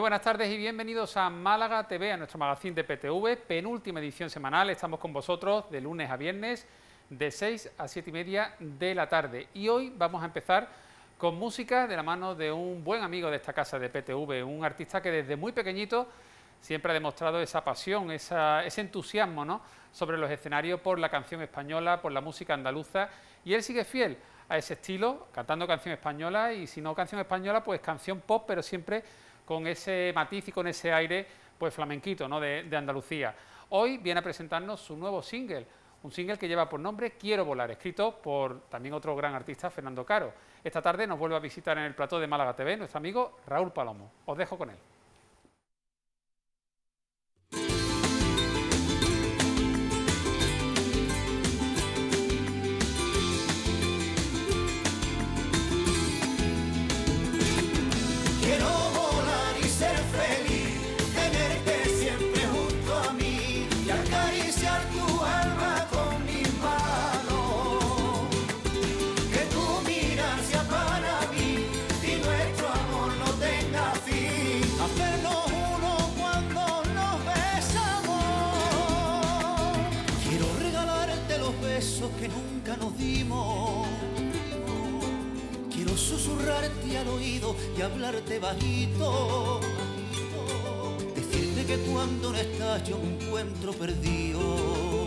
Muy buenas tardes y bienvenidos a Málaga TV, a nuestro magazine de PTV, penúltima edición semanal. Estamos con vosotros de lunes a viernes, de 6 a 7 y media de la tarde. Y hoy vamos a empezar con música de la mano de un buen amigo de esta casa de PTV, un artista que desde muy pequeñito siempre ha demostrado esa pasión, ese entusiasmo ¿no? sobre los escenarios por la canción española, por la música andaluza, y él sigue fiel a ese estilo, cantando canción española, y si no canción española, pues canción pop, pero siempre con ese matiz y con ese aire pues flamenquito ¿no? de, Andalucía. Hoy viene a presentarnos su nuevo single, un single que lleva por nombre Quiero volar, escrito por también otro gran artista, Fernando Caro. Esta tarde nos vuelve a visitar en el plató de Málaga TV nuestro amigo Raúl Palomo. Os dejo con él. Oído y hablarte bajito. Decirte que cuando no estás yo me encuentro perdido.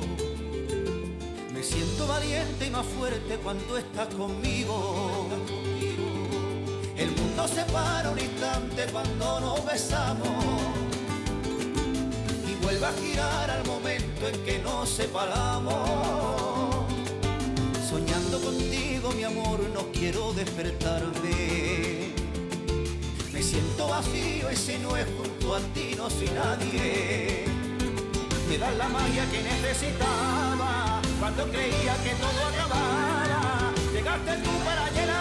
Me siento valiente y más fuerte cuando estás conmigo. El mundo se para un instante cuando nos besamos. Y vuelve a girar al momento en que nos separamos Soñando contigo, mi amor, no quiero despertarme. Me siento vacío y si no es junto a ti, no soy nadie. Me das la magia que necesitaba cuando creía que todo acabara. Llegaste tú para llenar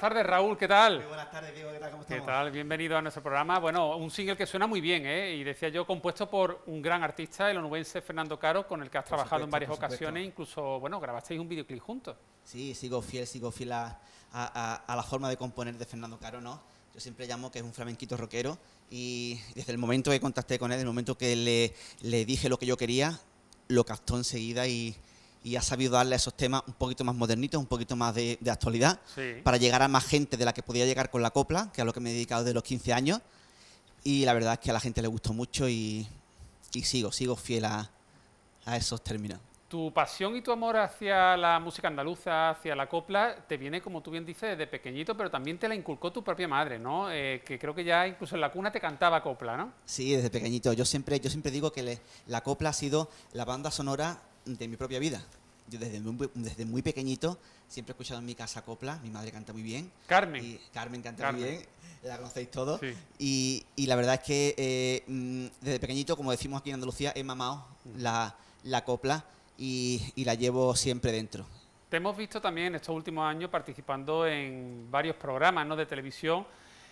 buenas tardes, Raúl, ¿qué tal? Muy buenas tardes, Diego, ¿qué tal? ¿Cómo ¿Qué estamos? tal? Bienvenido a nuestro programa. Bueno, un single que suena muy bien, ¿eh? Y decía yo, compuesto por un gran artista, el onubense Fernando Caro, con el que has trabajado en supuesto, varias por supuesto. ocasiones, incluso, bueno, grabasteis un videoclip juntos. Sí, sigo fiel, sigo fiel a, a- a- a la forma de componer de Fernando Caro, ¿no? Yo siempre llamo que es un flamenquito rockero y desde el momento que contacté con él, desde el momento que le, le dije lo que yo quería, lo captó enseguida y, y ha sabido darle a esos temas un poquito más modernitos, un poquito más de, de actualidad, Sí. para llegar a más gente de la que podía llegar con la copla, que es a lo que me he dedicado desde los 15 años. Y la verdad es que a la gente le gustó mucho y, y sigo, sigo fiel a, a esos términos. Tu pasión y tu amor hacia la música andaluza, hacia la copla, te viene, como tú bien dices, desde pequeñito, pero también te la inculcó tu propia madre, ¿no? Eh, que creo que ya incluso en la cuna te cantaba copla, ¿no? Sí, desde pequeñito. Yo siempre, yo siempre digo que le- la copla ha sido la banda sonora de mi propia vida. Yo desde muy, desde muy pequeñito siempre he escuchado en mi casa copla. Mi madre canta muy bien. Carmen. Y Carmen canta Carmen. muy bien. La conocéis todos. Sí. Y, y la verdad es que eh, mm, desde pequeñito, como decimos aquí en Andalucía, he mamado la, la copla y, y la llevo siempre dentro. Te hemos visto también en estos últimos años participando en varios programas ¿no? de televisión,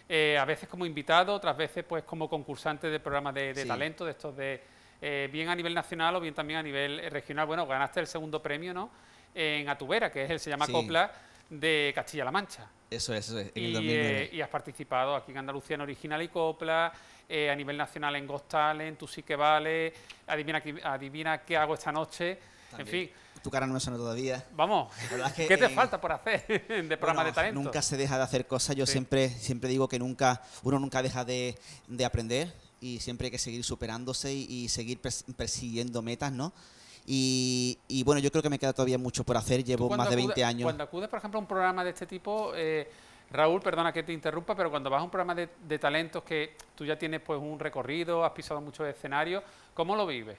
eh, a veces como invitado, otras veces pues como concursante de programas de, de Sí. talento, de estos de eh, bien a nivel nacional o bien también a nivel eh, regional. Bueno, ganaste el segundo premio ¿no? en Atubera, que es el se llama Sí. Copla de Castilla-La Mancha. Eso es, eso es, en el Y, 2009. eh, y has participado aquí en Andalucía en Original y Copla, eh, a nivel nacional en Ghost Talent, Tú sí que vale, adivina, adivina qué hago esta noche. También. En fin, Tu cara no me suena todavía. vamos, es que, ¿qué te eh, falta por hacer de programa Bueno, de talento? Nunca se deja de hacer cosas. Yo Sí. siempre, siempre digo que nunca, uno nunca deja de, de aprender y siempre hay que seguir superándose y, y seguir pers- persiguiendo metas, ¿no? Y, y bueno, yo creo que me queda todavía mucho por hacer. Llevo más de acude- 20 años. Cuando acudes, por ejemplo, a un programa de este tipo, eh, Raúl, perdona que te interrumpa, pero cuando vas a un programa de, de talentos que tú ya tienes pues un recorrido, has pisado muchos escenarios, ¿cómo lo vives?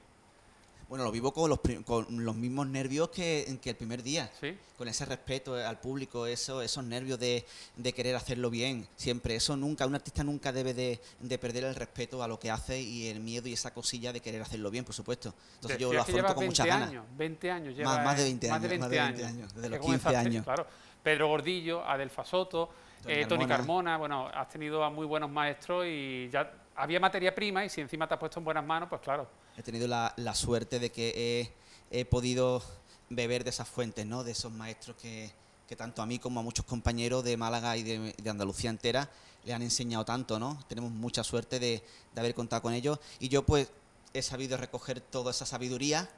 Bueno, lo vivo con los, con los mismos nervios que, que el primer día. ¿Sí? Con ese respeto al público, eso, esos nervios de, de querer hacerlo bien, siempre. Eso nunca, un artista nunca debe de, de perder el respeto a lo que hace y el miedo y esa cosilla de querer hacerlo bien, por supuesto. Entonces yo lo afronto con 20 muchas ganas. años, 20 años Más- llevas, más de ¿eh? 20 más de años, más 20 de 20 años, años, desde los 15 comenzaste, años. Claro. Pedro Gordillo, Adelfa Soto, eh, Tony. Carmona, bueno, has tenido a muy buenos maestros y ya había materia prima y si encima te has puesto en buenas manos, pues claro. He tenido la, la suerte de que he, he podido beber de esas fuentes, ¿no? De esos maestros que, que tanto a mí como a muchos compañeros de Málaga y de, de Andalucía entera le han enseñado tanto, ¿no? Tenemos mucha suerte de, de haber contado con ellos y yo pues he sabido recoger toda esa sabiduría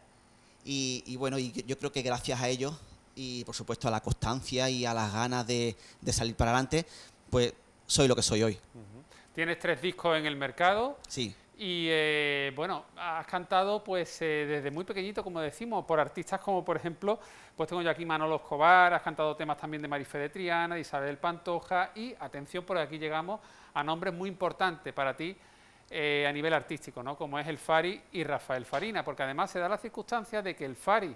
y, y bueno, y yo creo que gracias a ellos y por supuesto a la constancia y a las ganas de, de salir para adelante, pues soy lo que soy hoy. Tienes tres discos en el mercado, Sí, Y eh, bueno, has cantado pues eh, desde muy pequeñito, como decimos, por artistas como por ejemplo, pues tengo yo aquí Manolo Escobar, has cantado temas también de Marife de Triana, de Isabel Pantoja y atención, por aquí llegamos a nombres muy importantes para ti eh, a nivel artístico, ¿no? Como es el Fari y Rafael Farina, porque además se da la circunstancia de que el Fari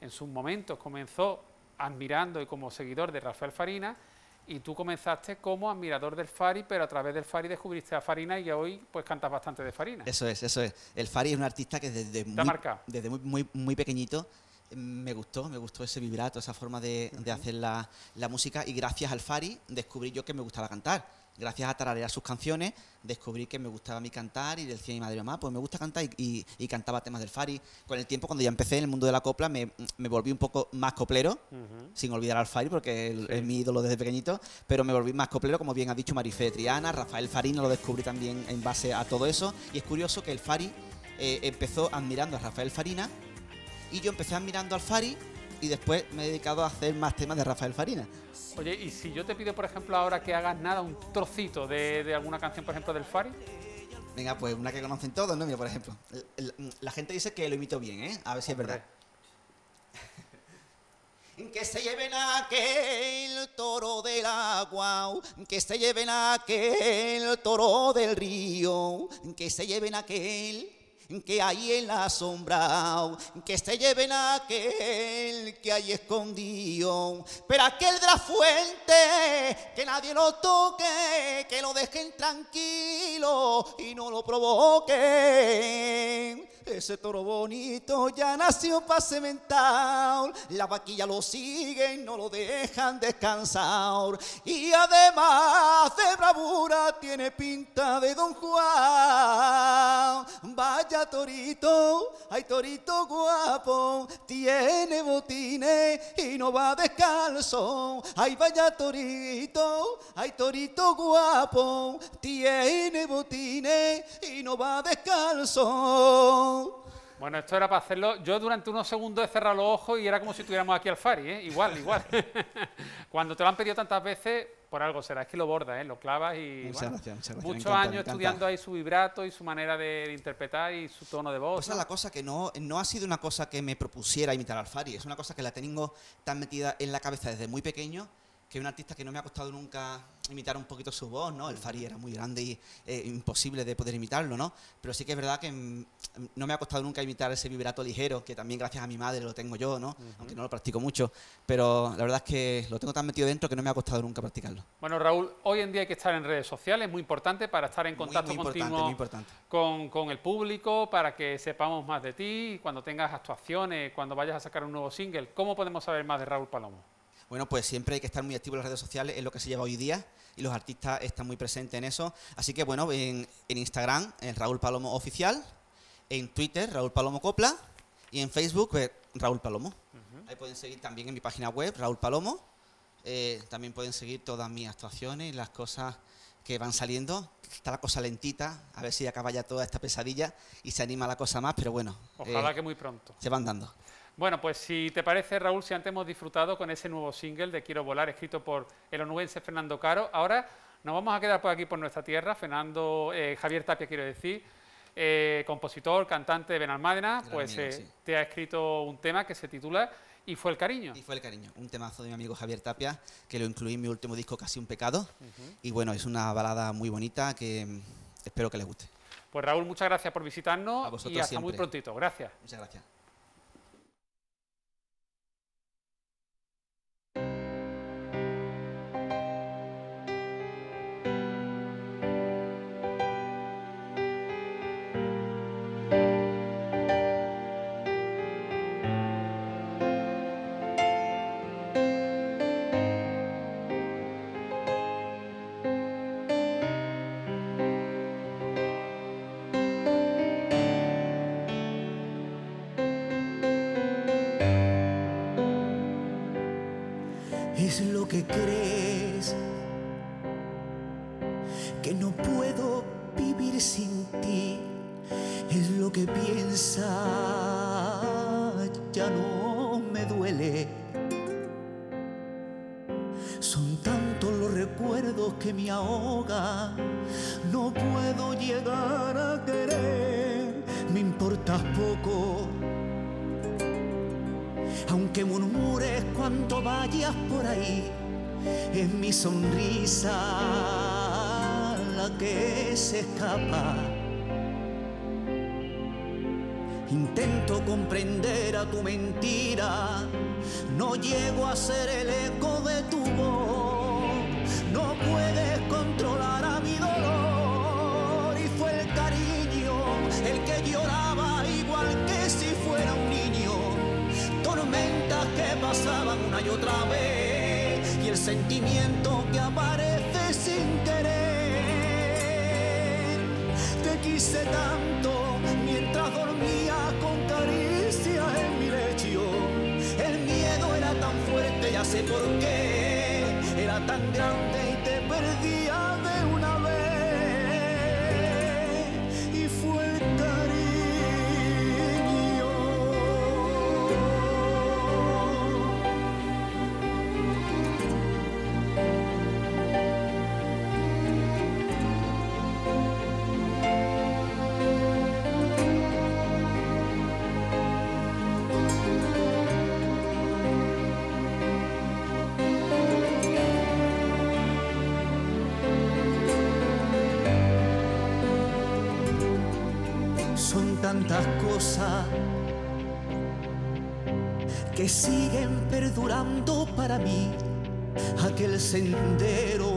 en sus momentos comenzó admirando y como seguidor de Rafael Farina y tú comenzaste como admirador del Fari, pero a través del Fari descubriste a Farina y hoy pues cantas bastante de Farina. Eso es, eso es. El Fari es un artista que desde muy, desde muy, muy, muy pequeñito eh, me gustó, me gustó ese vibrato, esa forma de, de hacer la, la música y gracias al Fari descubrí yo que me gustaba cantar. Gracias a tararear sus canciones descubrí que me gustaba a mí cantar y decía a mi madre, mamá, pues me gusta cantar y, y- y cantaba temas del Fari. Con el tiempo, cuando ya empecé en el mundo de la copla, me, me volví un poco más coplero, sin olvidar al Fari, porque Sí. es mi ídolo desde pequeñito, pero me volví más coplero, como bien ha dicho Marife de Triana, Rafael Farina lo descubrí también en base a todo eso, y es curioso que el Fari eh, empezó admirando a Rafael Farina, y yo empecé admirando al Fari, y después me he dedicado a hacer más temas de Rafael Farina. Oye, y si yo te pido, por ejemplo, ahora que hagas nada, un trocito de, de alguna canción, por ejemplo, del Fari, Venga, pues una que conocen todos, ¿no? Mira, por ejemplo, el- la gente dice que lo imito bien, ¿eh? A ver si es verdad. Que se lleven aquel toro del agua, que se lleven aquel toro del río, que se lleven aquel que hay en la sombra, que se lleven aquel que hay escondido, pero aquel de la fuente, que nadie lo toque, que lo dejen tranquilo y no lo provoquen. Ese toro bonito ya nació para cementar. La vaquilla lo siguen, no lo dejan descansar. Y además de bravura tiene pinta de Don Juan. Vaya torito, ay torito guapo, tiene botines y no va descalzo. Ay vaya torito, ay torito guapo, tiene botines y no va descalzo. Bueno, esto era para hacerlo. Yo durante unos segundos he cerrado los ojos y era como si tuviéramos aquí al Fari, ¿eh? Igual, igual. Cuando te lo han pedido tantas veces, por algo será. Es que lo bordas, ¿eh? Lo clavas y. Muchas bueno, gracias, muchas gracias. Muchos encanta, años estudiando ahí su vibrato y su manera de, de interpretar y su tono de voz. Pues esa es la cosa que no, no ha sido una cosa que me propusiera imitar al Fari, es una cosa que la tengo tan metida en la cabeza desde muy pequeño que es un artista que no me ha costado nunca imitar un poquito su voz, ¿no? El Fari era muy grande y eh, imposible de poder imitarlo, ¿no? Pero sí que es verdad que mm, no me ha costado nunca imitar ese vibrato ligero, que también gracias a mi madre lo tengo yo, ¿no? Aunque no lo practico mucho, pero la verdad es que lo tengo tan metido dentro que no me ha costado nunca practicarlo. Bueno, Raúl, hoy en día hay que estar en redes sociales, muy importante para estar en contacto muy continuo muy importante. con, con el público, para que sepamos más de ti, cuando tengas actuaciones, cuando vayas a sacar un nuevo single. ¿Cómo podemos saber más de Raúl Palomo? Bueno, pues siempre hay que estar muy activo en las redes sociales, es lo que se lleva hoy día y los artistas están muy presentes en eso. Así que bueno, en, en Instagram, en Raúl Palomo Oficial, en Twitter, Raúl Palomo Copla y en Facebook, pues, Raúl Palomo. Ahí pueden seguir también en mi página web, Raúl Palomo. Eh, también pueden seguir todas mis actuaciones y las cosas que van saliendo. Está la cosa lentita, a ver si acaba ya toda esta pesadilla y se anima la cosa más, pero bueno, Ojalá eh, que muy pronto. se van dando. Bueno, pues si te parece, Raúl, si antes hemos disfrutado con ese nuevo single de Quiero volar, escrito por el onubense Fernando Caro, ahora nos vamos a quedar por aquí, por nuestra tierra. Fernando, eh, Javier Tapia, quiero decir, eh, compositor, cantante de Benalmádena, pues eh, sí. te ha escrito un tema que se titula Y fue el cariño. Y fue el cariño, un temazo de mi amigo Javier Tapia, que lo incluí en mi último disco, Casi un pecado. Y bueno, es una balada muy bonita que mm, espero que les guste. Pues Raúl, muchas gracias por A visitarnos vosotros y hasta muy prontito. Gracias. Muchas gracias. Es lo que piensas ya no me duele. Son tantos los recuerdos que me ahogan no puedo llegar a querer. Me importas poco. Aunque murmures cuando vayas por ahí, es mi sonrisa la que se escapa. Intento comprender a tu mentira, no llego a ser el eco de tu voz, no puedes controlar a mi dolor. Y fue el cariño el que lloraba igual que si fuera un niño. Tormentas que pasaban una y otra vez. Y el sentimiento que aparece sin querer. Te quise tanto por qué. Era tan grande que siguen perdurando para mí aquel sendero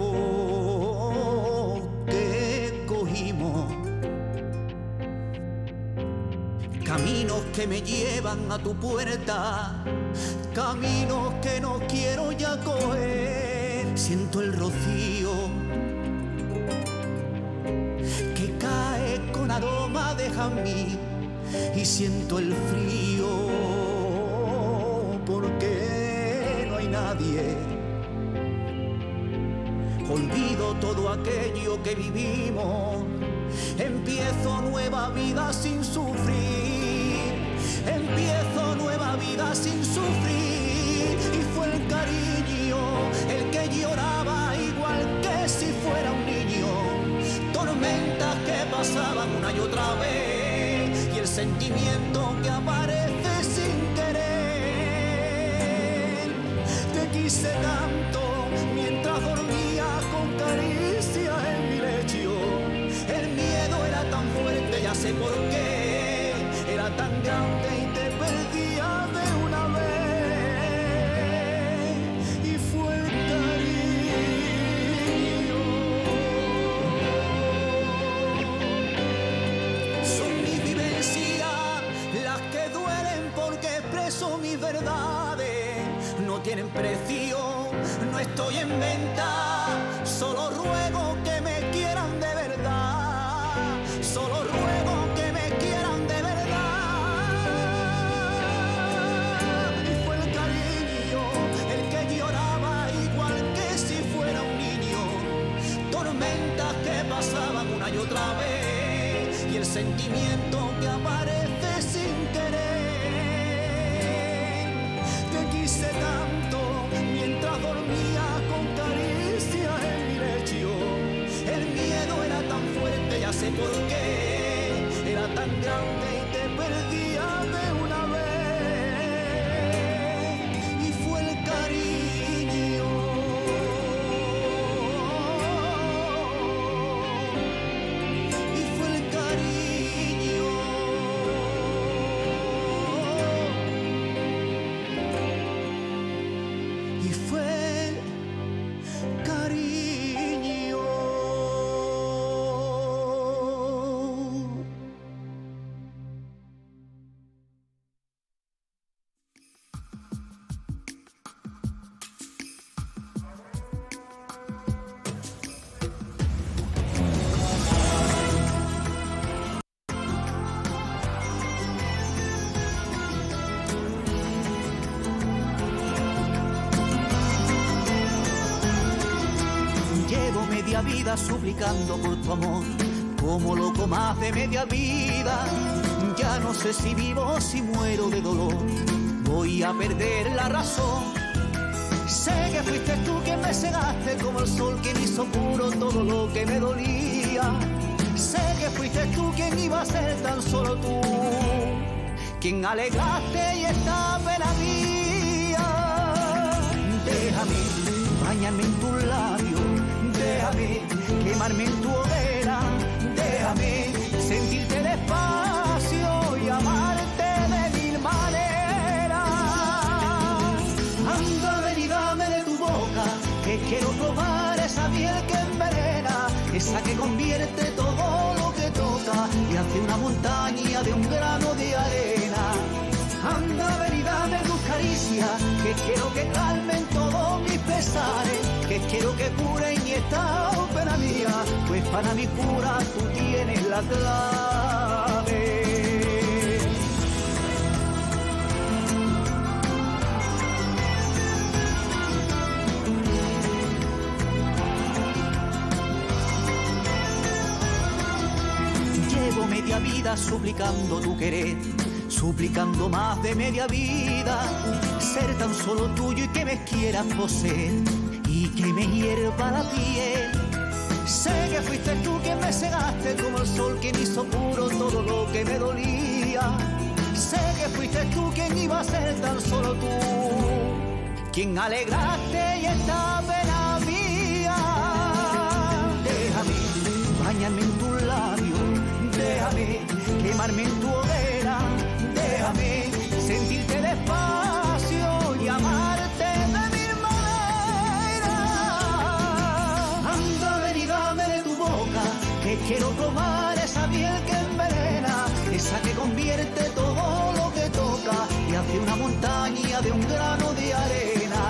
que cogimos. Caminos que me llevan a tu puerta, caminos que no quiero ya coger. Siento el rocío que cae con aroma de jazmín y siento el frío no hay nadie. Olvido todo aquello que vivimos, empiezo nueva vida sin sufrir. empiezo nueva vida sin sufrir. Y fue el cariño el que lloraba igual que si fuera un niño. Tormentas que pasaban una y otra vez y el sentimiento que Te quise tanto precio, no estoy en venta. Era tan suplicando por tu amor, como loco más de media vida. Ya no sé si vivo o si muero de dolor, voy a perder la razón. Sé que fuiste tú quien me cegaste como el sol me hizo puro todo lo que me dolía. Sé que fuiste tú quien iba a ser tan solo tú, quien alegraste y esta pena mía. Déjame bañarme en tus labios, déjame quemarme en tu hoguera, déjame sentirte despacio y amarte de mil maneras. Anda, ven dame de tu boca, que quiero probar esa miel que envenena, esa que convierte todo lo que toca y hace una montaña de un grano de arena. Anda, ven y dame tus caricias, que quiero que calmen todos mis pesares, que quiero que curen y esta pena mía, pues para mi cura tú tienes la clave. Llevo media vida suplicando tu querer, suplicando más de media vida, ser tan solo tuyo y que me quieras poseer y que me hierva la piel. Sé que fuiste tú quien me cegaste como el sol quien hizo puro todo lo que me dolía. Sé que fuiste tú quien iba a ser tan solo tú, quien alegraste y esta pena mía. Déjame bañarme en tus labios, déjame quemarme en tu hoguera, quiero probar esa miel que envenena, esa que convierte todo lo que toca y hace una montaña de un grano de arena.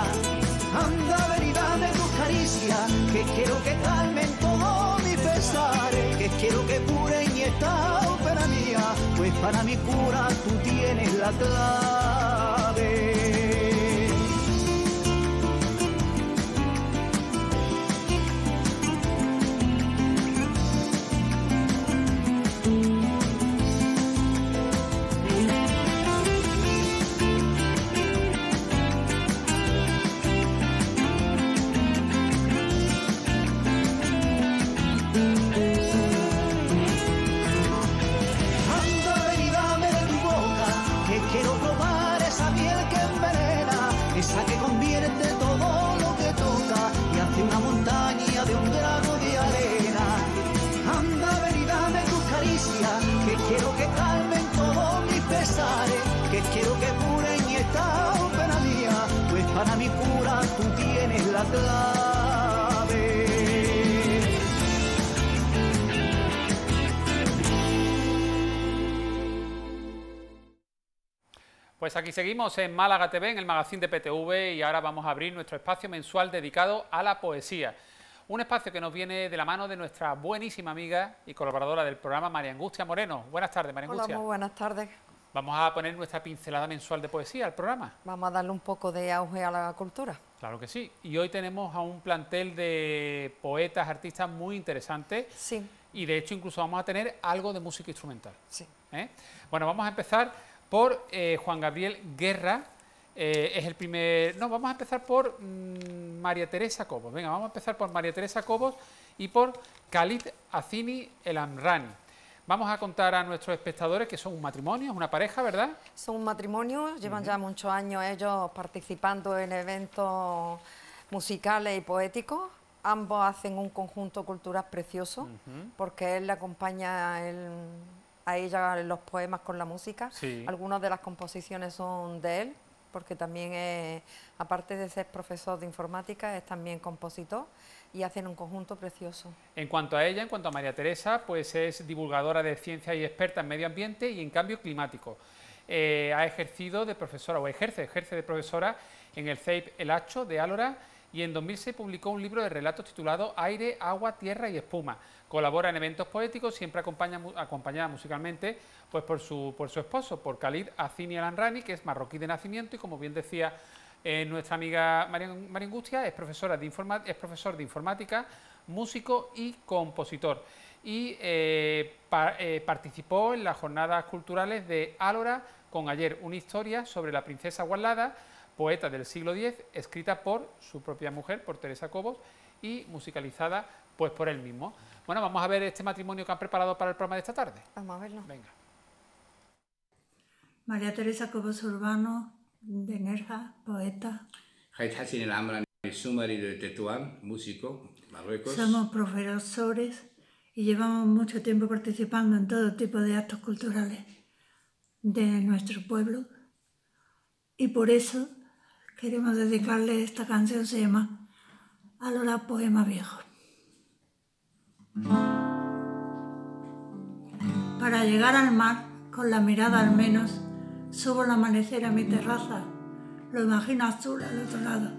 Anda, ven y dame tus caricias, que quiero que calmen todos mis pesares, que quiero que curen y esta pena mía, pues para mi cura tú tienes la clave. Seguimos en Málaga TV, en el magazine de PTV y ahora vamos a abrir nuestro espacio mensual dedicado a la poesía. Un espacio que nos viene de la mano de nuestra buenísima amiga y colaboradora del programa, María Angustia Moreno. Buenas tardes, María Angustia. Hola, muy buenas tardes. Vamos a poner nuestra pincelada mensual de poesía al programa. Vamos a darle un poco de auge a la cultura. Claro que sí. Y hoy tenemos a un plantel de poetas, artistas muy interesantes. Sí. Y de hecho incluso vamos a tener algo de música instrumental. Sí. ¿eh? Bueno, vamos a empezar por eh, Juan Gabriel Guerra. Eh, es el primer... No, vamos a empezar por mm, María Teresa Cobos. Venga, vamos a empezar por María Teresa Cobos y por Khalid Azini El Amrani. Vamos a contar a nuestros espectadores que son un matrimonio, es una pareja, ¿verdad? Son un matrimonio, llevan ya muchos años ellos participando en eventos musicales y poéticos. Ambos hacen un conjunto cultural precioso, porque él le acompaña a ella los poemas con la música. Algunas de las composiciones son de él, porque también es, aparte de ser profesor de informática, es también compositor y hacen un conjunto precioso. En cuanto a ella, en cuanto a María Teresa, pues es divulgadora de ciencia y experta en medio ambiente y en cambio climático. Eh, ha ejercido de profesora, o ejerce, ejerce de profesora en el CEIP El Hacho de Álora y en 2006 publicó un libro de relatos titulado Aire, Agua, Tierra y Espuma. Colabora en eventos poéticos, siempre acompaña, acompañada musicalmente pues por, su, por su esposo, por Khalid Azini Alanrani, que es marroquí de nacimiento y como bien decía eh, nuestra amiga María, Angustia es, profesora de es profesor de informática, músico y compositor. Y eh, eh, participó en las jornadas culturales de Álora con ayer una historia sobre la princesa Gualada, poeta del siglo X, escrita por su propia mujer, por Teresa Cobos, y musicalizada pues por él mismo. Bueno, vamos a ver este matrimonio que han preparado para el programa de esta tarde. Vamos a verlo. Venga. María Teresa Cobos Urbano, de Nerja, poeta. su marido de Tetuán, músico, Marruecos. Somos profesores y llevamos mucho tiempo participando en todo tipo de actos culturales de nuestro pueblo. Y por eso queremos dedicarle esta canción, se llama Alora Poema Viejo. Para llegar al mar, con la mirada al menos, Subo el amanecer a mi terraza, lo imagino azul al otro lado,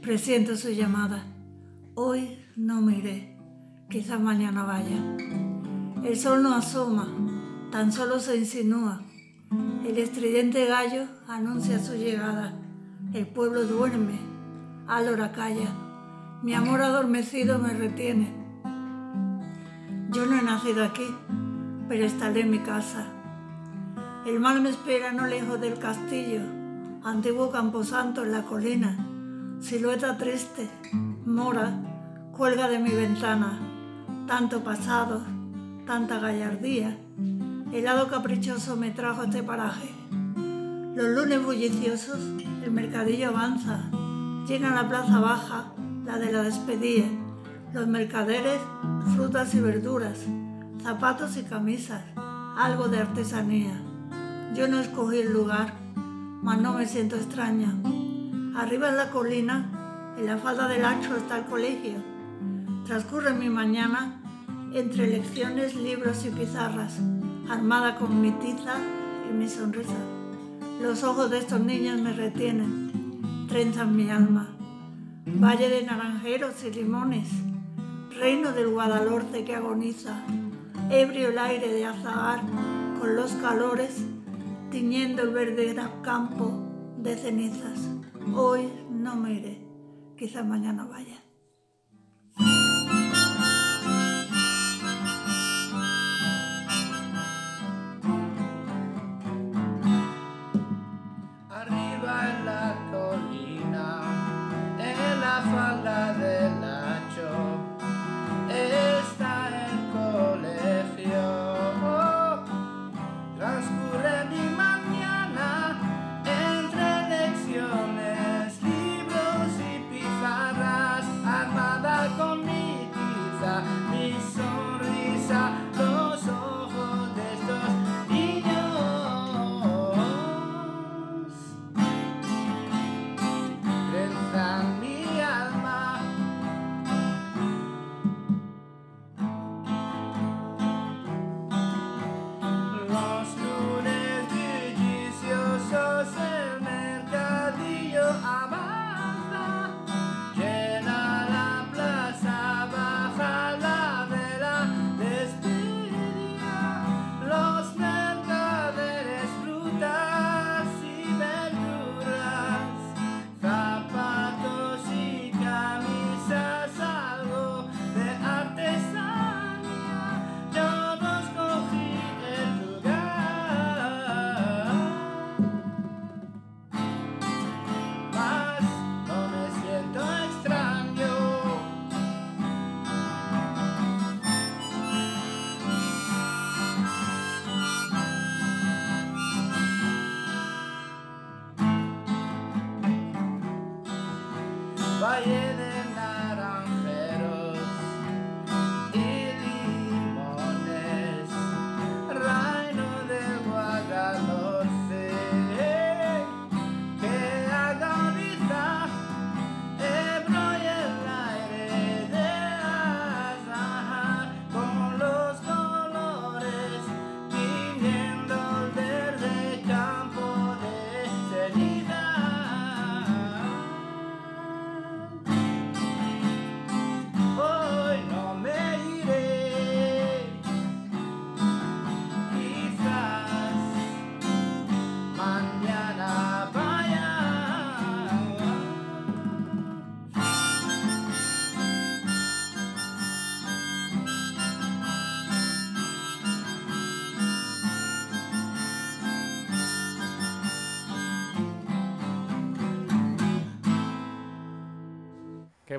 presiento su llamada. Hoy no me iré, quizás mañana vaya. El sol no asoma, tan solo se insinúa. El estridente gallo anuncia su llegada. El pueblo duerme, Álora calla. Mi amor adormecido me retiene. Yo no he nacido aquí, pero estaré en mi casa el mal me espera no lejos del castillo, antiguo camposanto en la colina. Silueta triste, mora, cuelga de mi ventana. Tanto pasado, tanta gallardía. El lado caprichoso me trajo este paraje. Los lunes bulliciosos, el mercadillo avanza. Llena la plaza baja, la de la despedida. Los mercaderes, frutas y verduras, zapatos y camisas, algo de artesanía. Yo no escogí el lugar, mas no me siento extraña. Arriba en la colina, en la falda del ancho está el colegio. Transcurre mi mañana entre lecciones, libros y pizarras, armada con mi tiza y mi sonrisa. Los ojos de estos niños me retienen, trenzan mi alma. Valle de naranjeros y limones, reino del Guadalhorce que agoniza, ebrio el aire de azahar con los calores tiñendo el verde campo de cenizas. Hoy no me iré, quizá mañana vaya.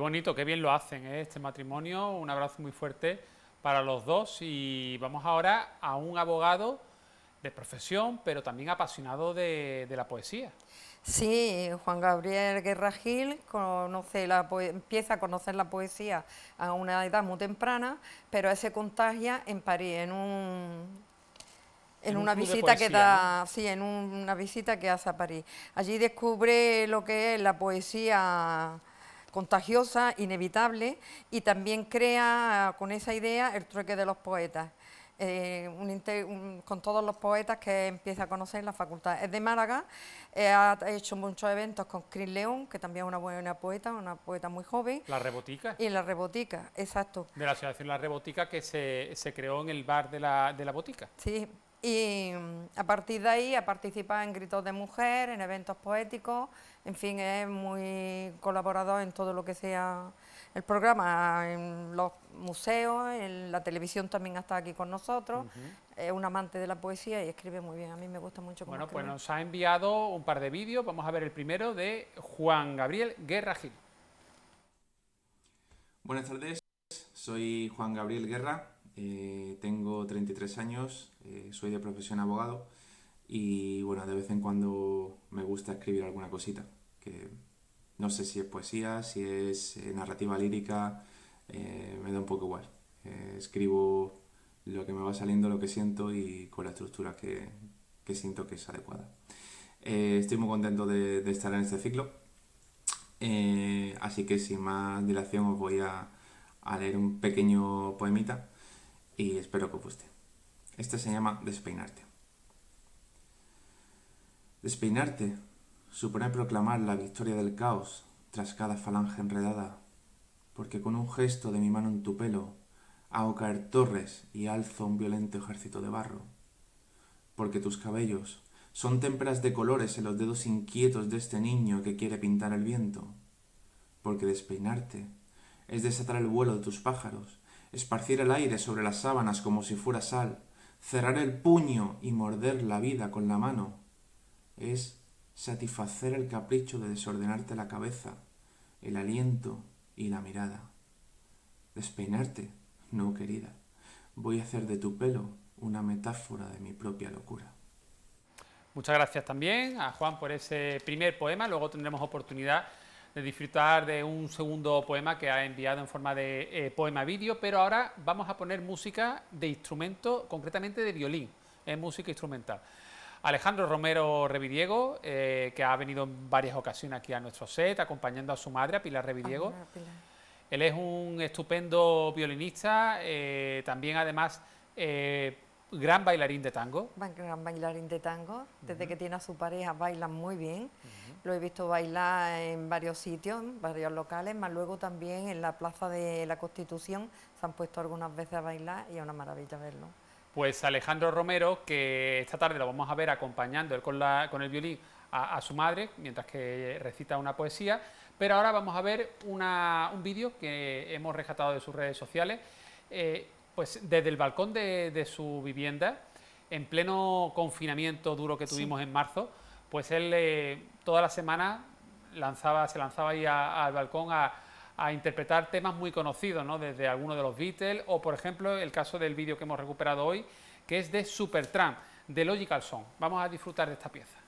Bonito, qué bien lo hacen ¿eh? este matrimonio. Un abrazo muy fuerte para los dos y vamos ahora a un abogado de profesión, pero también apasionado de, la poesía. Sí, Juan Gabriel Guerra Gil conoce la empieza a conocer la poesía a una edad muy temprana, pero se contagia en París, en un en, una visita que da, sí, en una visita que hace a París. Allí descubre lo que es la poesía contagiosa, inevitable, y también crea con esa idea el trueque de los poetas. Eh, con todos los poetas que empieza a conocer en la facultad. Es de Málaga, eh, ha hecho muchos eventos con Cris León, que también es una buena poeta, una poeta muy joven. La Rebotica. Y la Rebotica, exacto. De la asociación La Rebotica que se, se creó en el bar de la, de la Botica. Sí, y mm, a partir de ahí ha participado en Gritos de Mujer, en eventos poéticos, en fin, es muy colaborador en todo lo que sea el programa, en los museos, en la televisión también está aquí con nosotros, es un amante de la poesía y escribe muy bien, a mí me gusta mucho cómo Bueno, pues nos ha enviado un par de vídeos, vamos a ver el primero de Juan Gabriel Guerra Gil. Buenas tardes, soy Juan Gabriel Guerra, eh, tengo 33 años, eh, soy de profesión abogado y bueno, de vez en cuando me gusta escribir alguna cosita, que no sé si es poesía, si es eh, narrativa lírica, me da un poco igual. escribo lo que me va saliendo, lo que siento y con la estructura que, siento que es adecuada. estoy muy contento de, estar en este ciclo, así que sin más dilación os voy a leer un pequeño poemita y espero que os guste. Este se llama Despeinarte. Despeinarte supone proclamar la victoria del caos tras cada falange enredada, porque con un gesto de mi mano en tu pelo hago caer torres y alzo un violento ejército de barro, porque tus cabellos son témperas de colores en los dedos inquietos de este niño que quiere pintar el viento, porque despeinarte es desatar el vuelo de tus pájaros esparcir el aire sobre las sábanas como si fuera sal, cerrar el puño y morder la vida con la mano, es satisfacer el capricho de desordenarte la cabeza, el aliento y la mirada. Despeinarte, no querida, voy a hacer de tu pelo una metáfora de mi propia locura. Muchas gracias también a Juan por ese primer poema, luego tendremos oportunidad de disfrutar de un segundo poema que ha enviado en forma de eh, poema vídeo, pero ahora vamos a poner música de instrumento, concretamente de violín, es música instrumental. Alejandro Romero Revidiego, eh, que ha venido en varias ocasiones aquí a nuestro set, acompañando a su madre, a Pilar Revidiego. Ah, Él es un estupendo violinista, eh, también además gran bailarín de tango. Gran bailarín de tango, desde que tiene a su pareja bailan muy bien. Lo he visto bailar en varios sitios, en varios locales, más luego también en la Plaza de la Constitución se han puesto algunas veces a bailar y es una maravilla verlo. Pues Alejandro Romero, que esta tarde lo vamos a ver acompañando él con, con el violín a, su madre, mientras que recita una poesía, pero ahora vamos a ver un vídeo que hemos rescatado de sus redes sociales, eh, pues desde el balcón de, su vivienda, en pleno confinamiento duro que tuvimos en marzo, pues él eh, toda la semana lanzaba, se lanzaba ahí al balcón a, interpretar temas muy conocidos, ¿no? desde algunos de los Beatles o, por ejemplo, el caso del vídeo que hemos recuperado hoy, que es de Supertramp, de Logical Song. Vamos a disfrutar de esta pieza.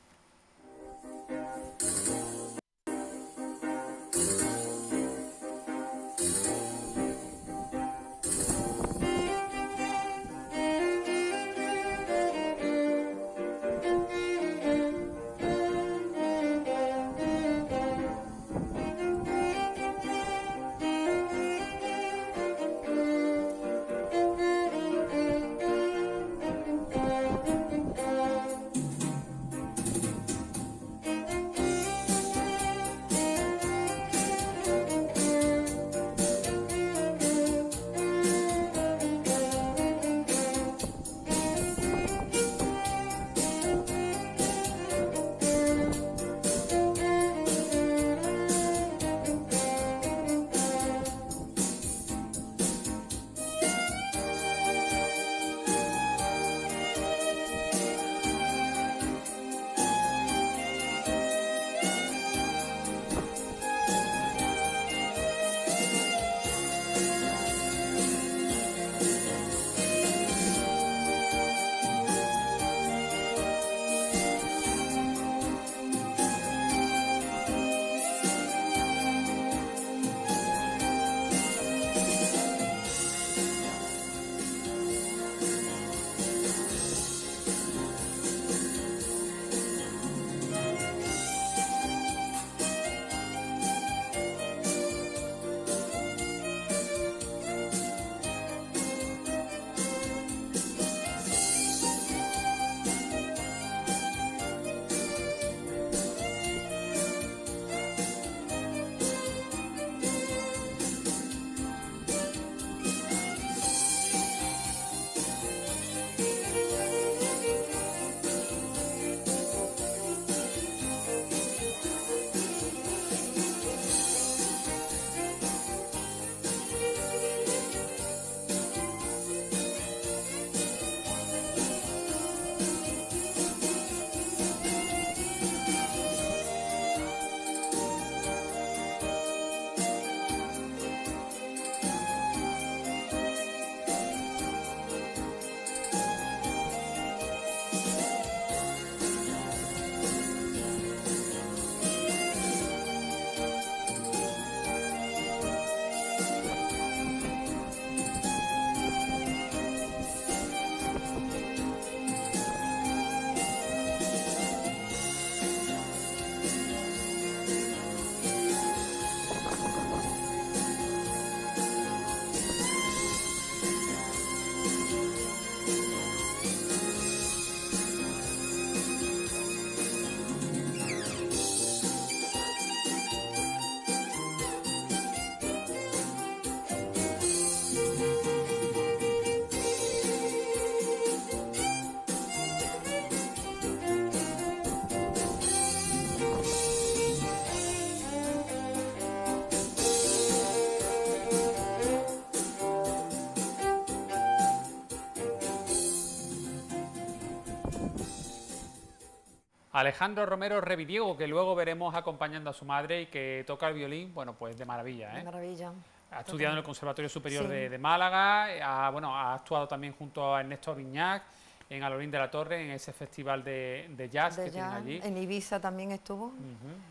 Alejandro Romero Revidiego, que luego veremos acompañando a su madre y que toca el violín, bueno, pues de maravilla. De ¿eh? maravilla. Ha estudiado en el Conservatorio Superior Sí. de, de Málaga, ha, bueno, ha actuado también junto a Ernesto Viñac en Alorín de la Torre, en ese festival de, de jazz De que tienen jazz. allí. En Ibiza también estuvo,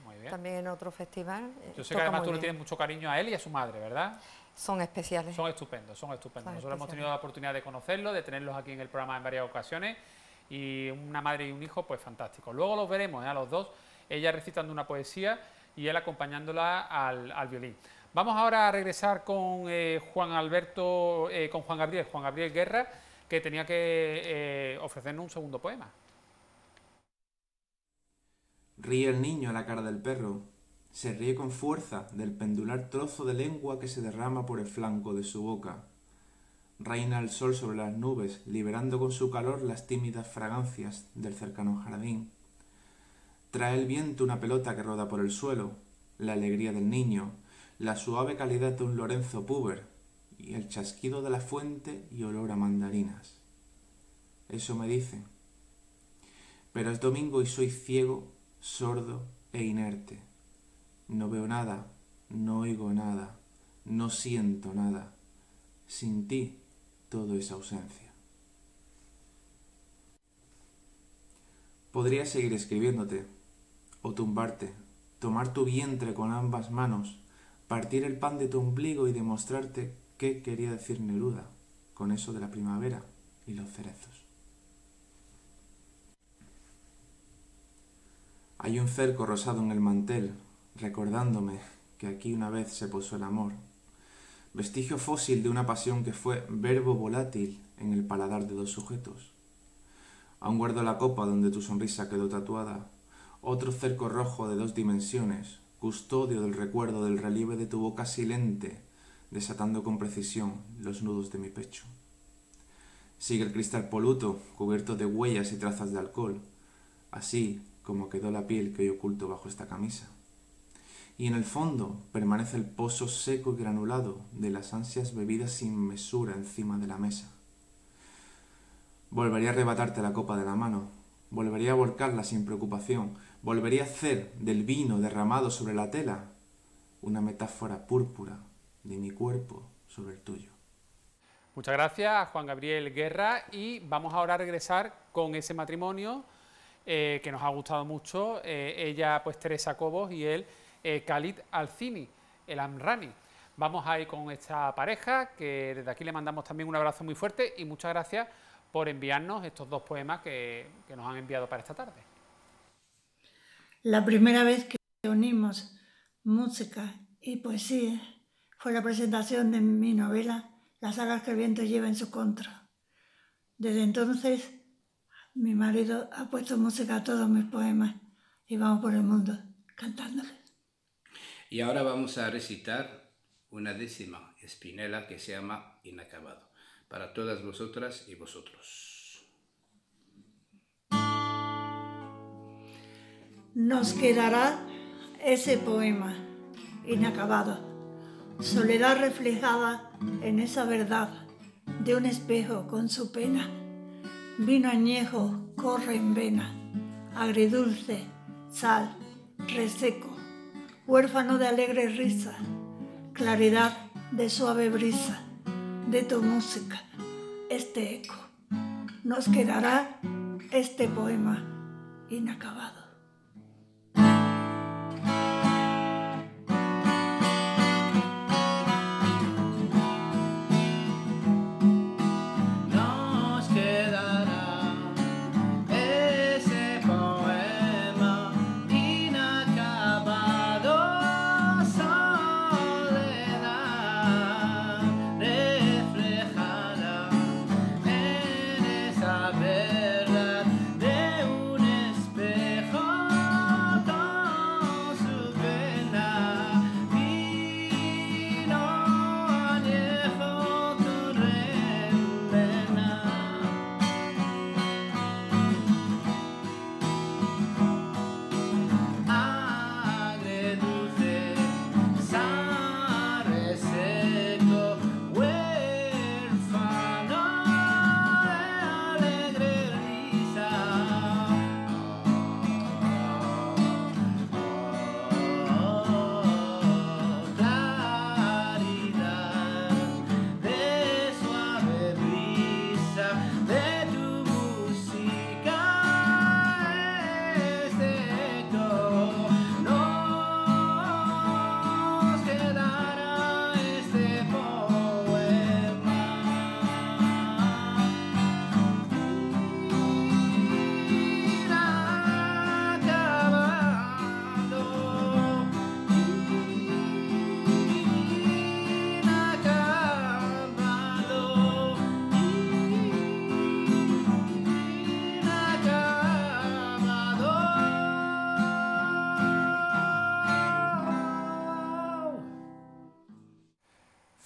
muy bien. también en otro festival. Yo sé que además tú le tienes mucho cariño a él y a su madre, ¿verdad? Son especiales. Son estupendos, son estupendos. Son Nosotros hemos tenido la oportunidad de conocerlos, de tenerlos aquí en el programa en varias ocasiones y una madre y un hijo, pues fantástico. Luego los veremos ¿eh? a los dos, ella recitando una poesía y él acompañándola al, al violín. Vamos ahora a regresar con eh, Juan Alberto, eh, con Juan Gabriel, Juan Gabriel Guerra, que tenía que ofrecernos un segundo poema. Ríe el niño a la cara del perro. Se ríe con fuerza del pendular trozo de lengua que se derrama por el flanco de su boca. Reina el sol sobre las nubes, liberando con su calor las tímidas fragancias del cercano jardín. Trae el viento una pelota que roda por el suelo, la alegría del niño, la suave calidad de un Lorenzo puber y el chasquido de la fuente y olor a mandarinas. Eso me dicen. Pero es domingo y soy ciego, sordo e inerte. No veo nada, no oigo nada, no siento nada. Sin ti todo es ausencia. Podría seguir escribiéndote, o tumbarte, tomar tu vientre con ambas manos, partir el pan de tu ombligo y demostrarte qué quería decir Neruda con eso de la primavera y los cerezos. Hay un cerco rosado en el mantel, recordándome que aquí una vez se posó el amor, vestigio fósil de una pasión que fue verbo volátil en el paladar de dos sujetos. Aún guardo la copa donde tu sonrisa quedó tatuada, otro cerco rojo de dos dimensiones, custodio del recuerdo del relieve de tu boca silente, desatando con precisión los nudos de mi pecho. Sigue el cristal poluto, cubierto de huellas y trazas de alcohol, así como quedó la piel que hoy oculto bajo esta camisa. Y en el fondo permanece el pozo seco y granulado de las ansias bebidas sin mesura encima de la mesa. Volvería a arrebatarte la copa de la mano, volvería a volcarla sin preocupación, volvería a hacer del vino derramado sobre la tela una metáfora púrpura de mi cuerpo sobre el tuyo. Muchas gracias Juan Gabriel Guerra y vamos ahora a regresar con ese matrimonio eh, que nos ha gustado mucho. eh, ella, pues Teresa Cobos y él, eh, Khalid Alcini, el Amrani. Vamos a ir con esta pareja que desde aquí le mandamos también un abrazo muy fuerte y muchas gracias por enviarnos estos dos poemas que, que nos han enviado para esta tarde. La primera vez que unimos música y poesía fue la presentación de mi novela Las alas que el viento lleva en su contra. Desde entonces, mi marido ha puesto música a todos mis poemas y vamos por el mundo cantándoles. Y ahora vamos a recitar una décima espinela que se llama Inacabado, para todas vosotras y vosotros. Nos quedará ese poema inacabado, soledad reflejada en esa verdad de un espejo con su pena. Vino añejo corre en vena, agridulce, sal, reseco, huérfano de alegre risa, claridad de suave brisa, de tu música, este eco. Nos quedará este poema inacabado.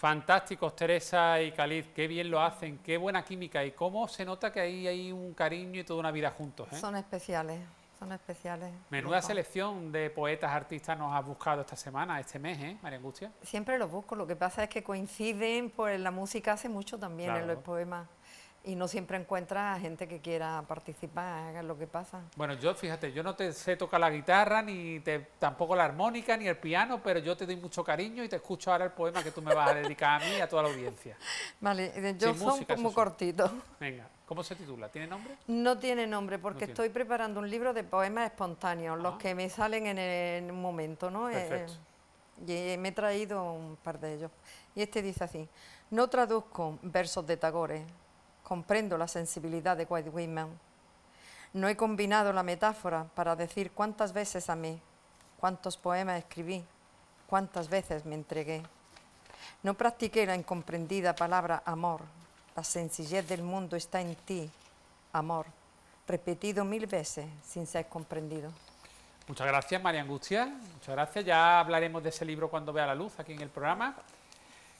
Fantásticos, Teresa y Caliz, qué bien lo hacen, qué buena química y cómo se nota que ahí hay un cariño y toda una vida juntos. ¿eh? Son especiales, son especiales. Menuda selección de poetas, artistas nos has buscado esta semana, este mes, ¿eh, María Angustia? Siempre los busco, lo que pasa es que coinciden, pues la música hace mucho también en los poemas. Y no siempre encuentras a gente que quiera participar, es lo que pasa. Bueno, yo fíjate, yo no te sé tocar la guitarra, ni te, tampoco la armónica, ni el piano, pero yo te doy mucho cariño y te escucho ahora el poema que tú me vas a dedicar a mí y a toda la audiencia. Vale, eh, yo Sin son música, como sí. cortitos. Venga, ¿cómo se titula? ¿Tiene nombre? No tiene nombre porque tiene. estoy preparando un libro de poemas espontáneos, los Ah. que me salen en, el- momento, ¿no? Eh, Perfecto. y eh, me he traído un par de ellos. Y este dice así: No traduzco versos de Tagore, comprendo la sensibilidad de White Whitman. No he combinado la metáfora para decir cuántas veces amé, cuántos poemas escribí, cuántas veces me entregué. No practiqué la incomprendida palabra amor. La sencillez del mundo está en ti, amor, repetido mil veces sin ser comprendido. Muchas gracias, María Angustia. Muchas gracias. Ya hablaremos de ese libro cuando vea la luz aquí en el programa.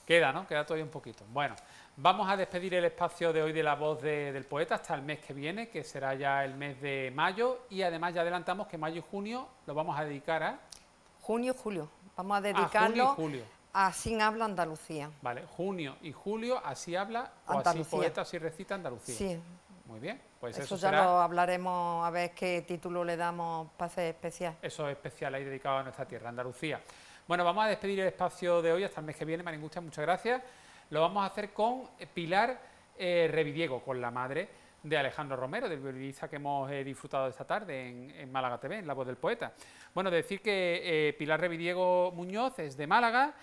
Queda, ¿no? Queda todavía un poquito. Bueno, vamos a despedir el espacio de hoy de la voz de- del poeta hasta el mes que viene, que será ya el mes de mayo. Y además ya adelantamos que mayo y junio lo vamos a dedicar a... Junio, julio. Vamos a y dedicarlo julio. a Sin Habla Andalucía. Vale, junio y julio, así habla o así poeta, así recita Andalucía. Sí, Muy bien, pues eso, eso, ya será... lo hablaremos a ver qué título le damos para hacer especial. Eso es especial ahí dedicado a nuestra tierra, Andalucía. Bueno, vamos a despedir el espacio de hoy hasta el mes que viene, María Angustia, muchas gracias. Lo vamos a hacer con eh, Pilar eh, Revidiego, con la madre de Alejandro Romero, del violinista que hemos eh, disfrutado esta tarde en, Málaga TV, en La Voz del Poeta. Bueno, decir que eh, Pilar Revidiego Muñoz es de Málaga,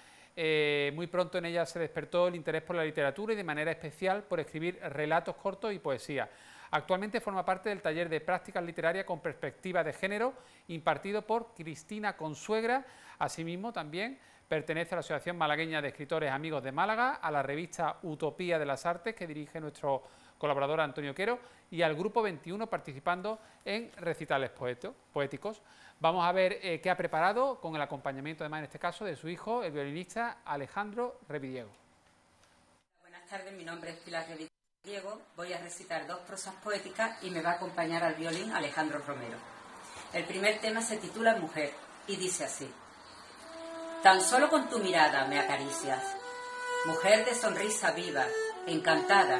muy pronto en ella se despertó el interés por la literatura y de manera especial por escribir relatos cortos y poesía. Actualmente forma parte del taller de prácticas literarias con perspectiva de género impartido por Cristina Consuegra. Asimismo, también pertenece a la Asociación Malagueña de Escritores Amigos de Málaga, a la revista Utopía de las Artes que dirige nuestro colaborador Antonio Quero y al Grupo 21 participando en recitales poéticos. Vamos a ver eh, qué ha preparado con el acompañamiento, además en este caso, de su hijo, el violinista Alejandro Revidiego. Buenas tardes, mi nombre es Pilar Diego. Voy a recitar dos prosas poéticas y me va a acompañar al violín Alejandro Romero. El primer tema se titula Mujer y dice así. Tan solo con tu mirada me acaricias, mujer de sonrisa viva, encantada.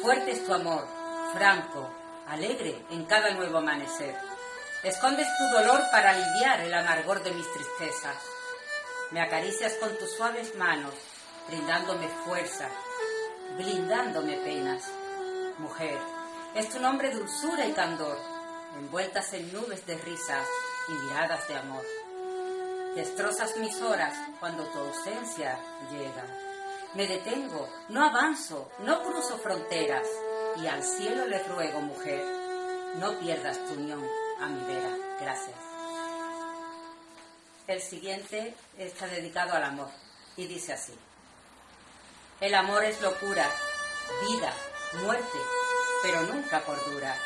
Fuerte es tu amor, franco, alegre en cada nuevo amanecer. Escondes tu dolor para aliviar el amargor de mis tristezas. Me acaricias con tus suaves manos, brindándome fuerza, blindándome penas. Mujer, es tu nombre dulzura y candor, envueltas en nubes de risas y miradas de amor. Destrozas mis horas cuando tu ausencia llega. Me detengo, no avanzo, no cruzo fronteras y al cielo le ruego, mujer, no pierdas tu unión a mi vera. Gracias. El siguiente está dedicado al amor y dice así. El amor es locura, vida, muerte, pero nunca cordura.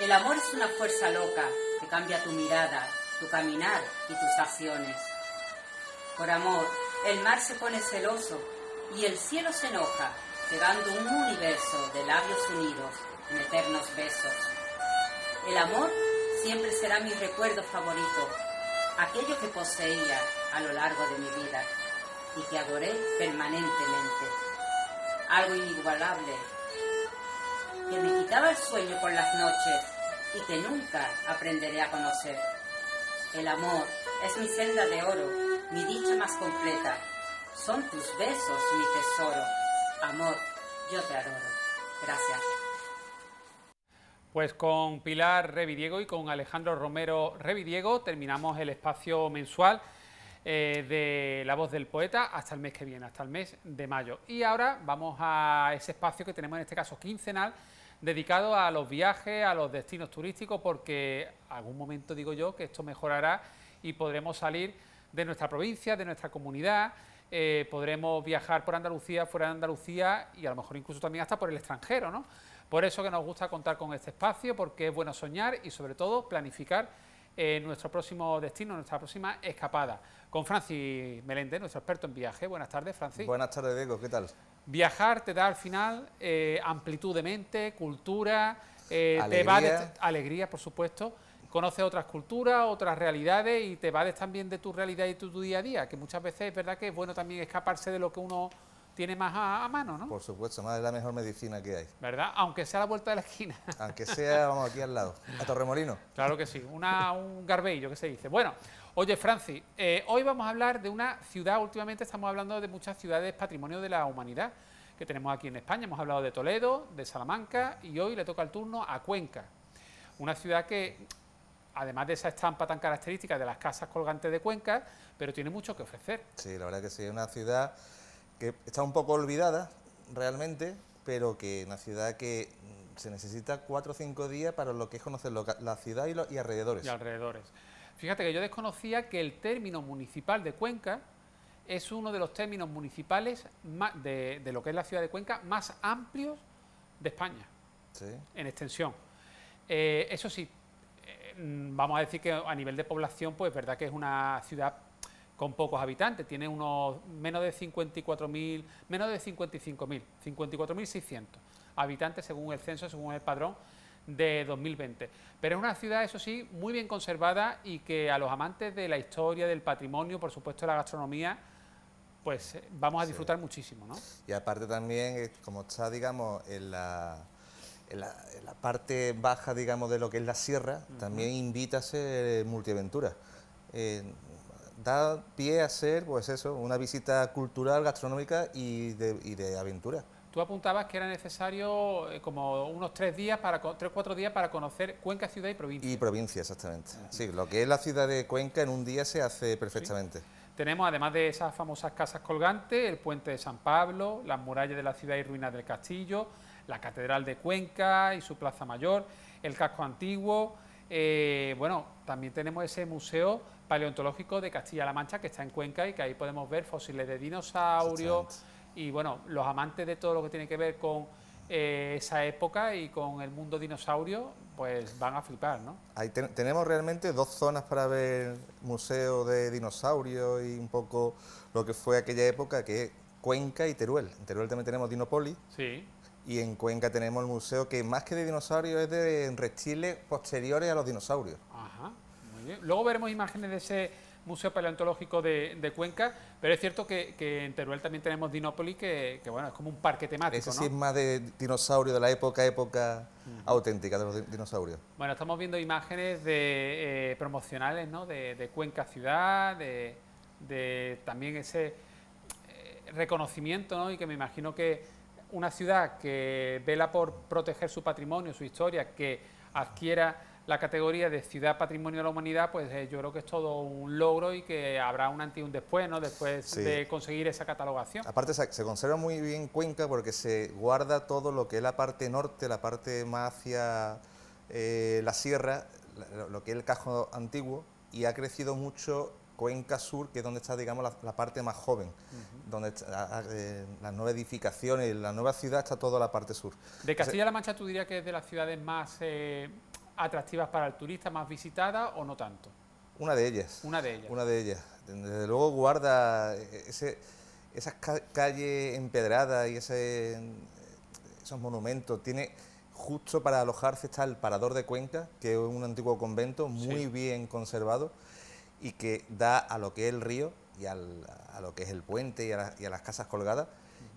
El amor es una fuerza loca que cambia tu mirada, tu caminar y tus acciones. Por amor, el mar se pone celoso y el cielo se enoja, quedando un universo de labios unidos en eternos besos. El amor siempre será mi recuerdo favorito, aquello que poseía a lo largo de mi vida y que adoré permanentemente. Algo inigualable que me quitaba el sueño por las noches y que nunca aprenderé a conocer. El amor es mi senda de oro, mi dicha más completa. Son tus besos mi tesoro. Amor, yo te adoro. Gracias. Pues con Pilar Revidiego y con Alejandro Romero Revidiego terminamos el espacio mensual eh, de La Voz del Poeta hasta el mes que viene, hasta el mes de mayo. Y ahora vamos a ese espacio que tenemos en este caso quincenal, dedicado a los viajes, a los destinos turísticos, porque algún momento digo yo que esto mejorará y podremos salir de nuestra provincia, de nuestra comunidad, eh, podremos viajar por Andalucía, fuera de Andalucía y a lo mejor incluso también hasta por el extranjero, ¿no? Por eso que nos gusta contar con este espacio, porque es bueno soñar y sobre todo planificar eh, nuestro próximo destino, nuestra próxima escapada. Con Francis Meléndez, nuestro experto en viaje. Buenas tardes, Francis. Buenas tardes, Diego, ¿qué tal? Viajar te da al final eh, amplitud de mente, cultura, eh, te va Alegría. de- alegría, por supuesto. Conoces otras culturas, otras realidades y te vales también de tu realidad y tu, tu día a día, que muchas veces es verdad que es bueno también escaparse de lo que uno tiene más a, a mano, ¿no? Por supuesto, más es la mejor medicina que hay. ¿Verdad? Aunque sea a la vuelta de la esquina. Aunque sea, vamos aquí al lado, a Torremolino. Claro que sí, una, un garbello que se dice. Bueno, oye Francis, eh, hoy vamos a hablar de una ciudad, últimamente estamos hablando de muchas ciudades patrimonio de la humanidad que tenemos aquí en España. Hemos hablado de Toledo, de Salamanca y hoy le toca el turno a Cuenca. Una ciudad que, además de esa estampa tan característica de las casas colgantes de Cuenca, pero tiene mucho que ofrecer. Sí, la verdad que sí, es una ciudad que está un poco olvidada realmente, pero que una ciudad que se necesita cuatro o cinco días para lo que es conocer la ciudad y, los y alrededores. y alrededores. Fíjate que yo desconocía que el término municipal de Cuenca es uno de los términos municipales de lo que es la ciudad de Cuenca más amplios de España Sí. en extensión. Eh, eso sí, eh, mm, vamos a decir que a nivel de población, pues es verdad que es una ciudad con pocos habitantes, tiene unos menos de 54.000, menos de 55.000, 54.600 habitantes según el censo, según el padrón de 2020. Pero es una ciudad, eso sí, muy bien conservada y que a los amantes de la historia, del patrimonio, por supuesto de la gastronomía, pues eh, vamos a Sí. disfrutar muchísimo, ¿no? Y aparte también, eh, como está, digamos, en la, en la, en la parte baja, digamos, de lo que es la sierra, también invita a ser multiaventura. Eh, da pie a ser, pues eso, una visita cultural, gastronómica y de, y de aventura. Tú apuntabas que era necesario eh, como unos tres días, para tres cuatro días para conocer Cuenca, ciudad y provincia. Y provincia, exactamente. Sí, lo que es la ciudad de Cuenca en un día se hace perfectamente. Tenemos, además de esas famosas casas colgantes, el puente de San Pablo, las murallas de la ciudad y ruinas del castillo, la catedral de Cuenca y su plaza mayor, el casco antiguo. eh, bueno, también tenemos ese museo paleontológico de Castilla-La Mancha que está en Cuenca y que ahí podemos ver fósiles de dinosaurios y bueno, los amantes de todo lo que tiene que ver con eh, esa época y con el mundo dinosaurio, pues van a flipar, ¿no? Ahí ten- tenemos realmente dos zonas para ver museo de dinosaurios y un poco lo que fue aquella época, que es Cuenca y Teruel. En Teruel también tenemos Dinopoli Sí. y en Cuenca tenemos el museo que más que de dinosaurios es de reptiles posteriores a los dinosaurios. Ajá, muy bien. Luego veremos imágenes de ese museo paleontológico de, de Cuenca, pero es cierto que, que en Teruel también tenemos Dinópolis, que, que, bueno, es como un parque temático, Ese ¿no? sí es más de dinosaurio de la época, época auténtica de los di- dinosaurios. Bueno, estamos viendo imágenes de, eh, promocionales, ¿no? De, de Cuenca ciudad, de, de también ese eh, reconocimiento, ¿no? Y que me imagino que una ciudad que vela por proteger su patrimonio, su historia, que adquiera la categoría de ciudad patrimonio de la humanidad, pues eh, yo creo que es todo un logro y que habrá un antes y un después, ¿no? Después Sí. de conseguir esa catalogación. Aparte se, se conserva muy bien Cuenca porque se guarda todo lo que es la parte norte, la parte más hacia eh, la sierra, lo que es el casco antiguo, y ha crecido mucho Cuenca Sur, que es donde está, digamos, la, la parte más joven, donde está, eh, las nuevas edificaciones, la nueva ciudad está toda la parte sur. De Castilla-La Mancha, ¿tú dirías que es de las ciudades más eh, atractivas para el turista, más visitada o no tanto? Una de ellas. Una de ellas. Una de ellas. Desde luego guarda ese, esas ca- calles empedradas y ese, esos monumentos. Tiene justo para alojarse está el Parador de Cuenca, que es un antiguo convento muy Sí. bien conservado y que da a lo que es el río y al- a lo que es el puente y a, la- y a las casas colgadas.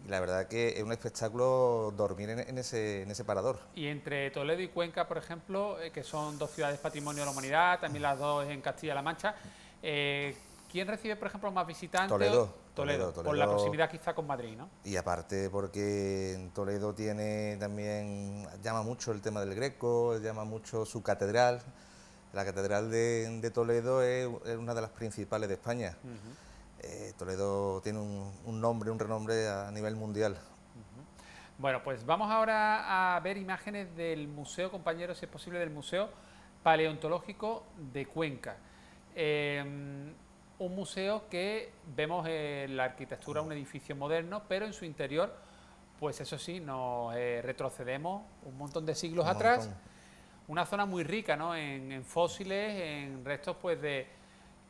Y la verdad que es un espectáculo dormir en, en ese, en ese parador. Y entre Toledo y Cuenca, por ejemplo, eh, que son dos ciudades patrimonio de la humanidad, también las dos en Castilla-La Mancha, eh, ¿quién recibe, por ejemplo, más visitantes? Toledo, Toledo, Toledo, por la proximidad quizá con Madrid, ¿no? Y aparte porque en Toledo tiene también, llama mucho el tema del Greco, llama mucho su catedral. La catedral de, de Toledo es, es una de las principales de España. Eh, Toledo tiene un, un nombre, un renombre a nivel mundial. Bueno, pues vamos ahora a ver imágenes del museo, compañeros, si es posible, del Museo Paleontológico de Cuenca. Eh, un museo que vemos en la arquitectura, un edificio moderno, pero en su interior, pues eso sí, nos eh, retrocedemos un montón de siglos Un atrás. montón. una zona muy rica, ¿no? En, en fósiles, en restos, pues de,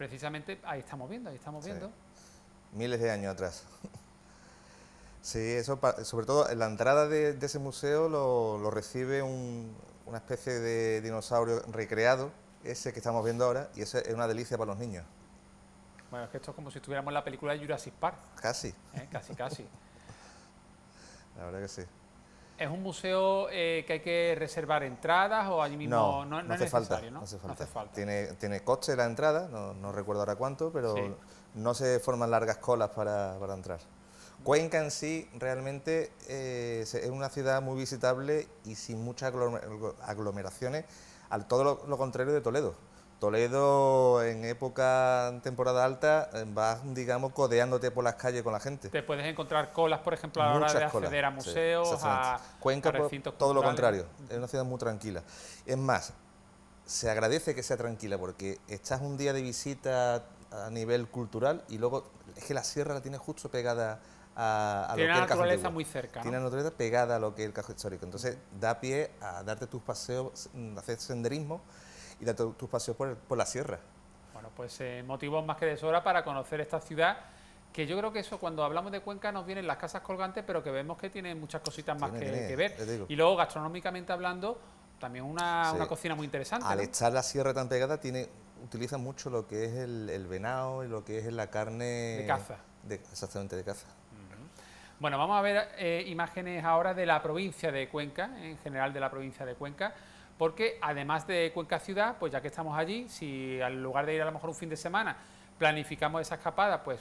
precisamente, ahí estamos viendo, ahí estamos Sí. viendo. miles de años atrás. Sí, eso, sobre todo en la entrada de, de ese museo lo, lo recibe un- una especie de dinosaurio recreado, ese que estamos viendo ahora, y eso es una delicia para los niños, Bueno, es que esto es como si estuviéramos en la película de Jurassic Park, casi, ¿eh? casi, casi. la verdad que sí. ¿Es un museo eh, que hay que reservar entradas o allí mismo No, no, no, no es hace falta, necesario, ¿no? no hace No falta. Tiene, tiene coste la entrada, no, recuerdo ahora cuánto, pero Sí. no se forman largas colas para, para entrar. Cuenca en sí realmente eh, es una ciudad muy visitable y sin muchas aglomer- aglomeraciones, al todo lo, lo contrario de Toledo. Toledo en época en temporada alta eh, vas, digamos, codeándote por las calles con la gente. Te puedes encontrar colas, por ejemplo, a la hora de Muchas colas, acceder a sí, museos, a, exactamente. Cuenca, a por- recintos todo lo contrario, es una ciudad muy tranquila. Es más, se agradece que sea tranquila porque estás un día de visita a nivel cultural y luego es que la sierra la tienes justo pegada a, a lo que Tiene es el casco naturaleza muy cerca, ¿no? Tiene la naturaleza pegada a lo que es el casco histórico. Entonces da pie a darte tus paseos, mm, hacer senderismo y darte tus paseos por, la sierra. Bueno, pues eh, motivos más que de sobra para conocer esta ciudad, que yo creo que eso cuando hablamos de Cuenca nos vienen las casas colgantes, pero que vemos que tiene muchas cositas más Tiene, que, tiene, que ver. Y luego, gastronómicamente hablando, también una, Sí. una cocina muy interesante. Al ¿no? estar la sierra tan pegada, tiene, utiliza mucho lo que es el, el venado y lo que es la carne... De caza. de- exactamente, de caza. Bueno, vamos a ver eh, imágenes ahora de la provincia de Cuenca, en general de la provincia de Cuenca, porque además de Cuenca ciudad, pues ya que estamos allí, si al lugar de ir a lo mejor un fin de semana planificamos esa escapada, pues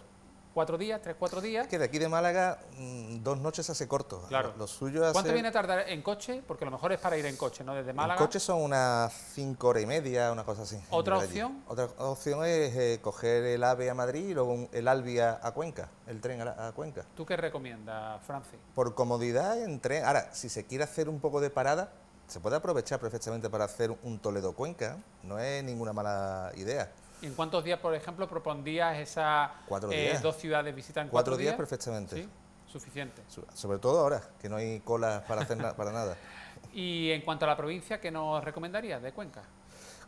cuatro días, tres, cuatro días. Es que de aquí de Málaga, mm, dos noches hace corto. Claro. Lo, lo suyo es ¿Cuánto viene a tardar en coche? Porque lo mejor es para ir en coche, ¿no? Desde En Málaga. coche son unas cinco horas y media, una cosa así. ¿Otra opción? Otra opción es eh, coger el AVE a Madrid y luego el Albia a Cuenca, el tren a, la- a Cuenca. ¿Tú qué recomiendas, Francis? Por comodidad en tren. Ahora, si se quiere hacer un poco de parada, se puede aprovechar perfectamente para hacer un Toledo-Cuenca. No es ninguna mala idea. ¿Y en cuántos días, por ejemplo, propondrías esas eh, dos ciudades visitas en Cuatro cuatro, días perfectamente. Sí, suficiente. So- Sobre todo ahora, que no hay colas para hacer na- para nada. Y en cuanto a la provincia, ¿qué nos recomendarías de Cuenca?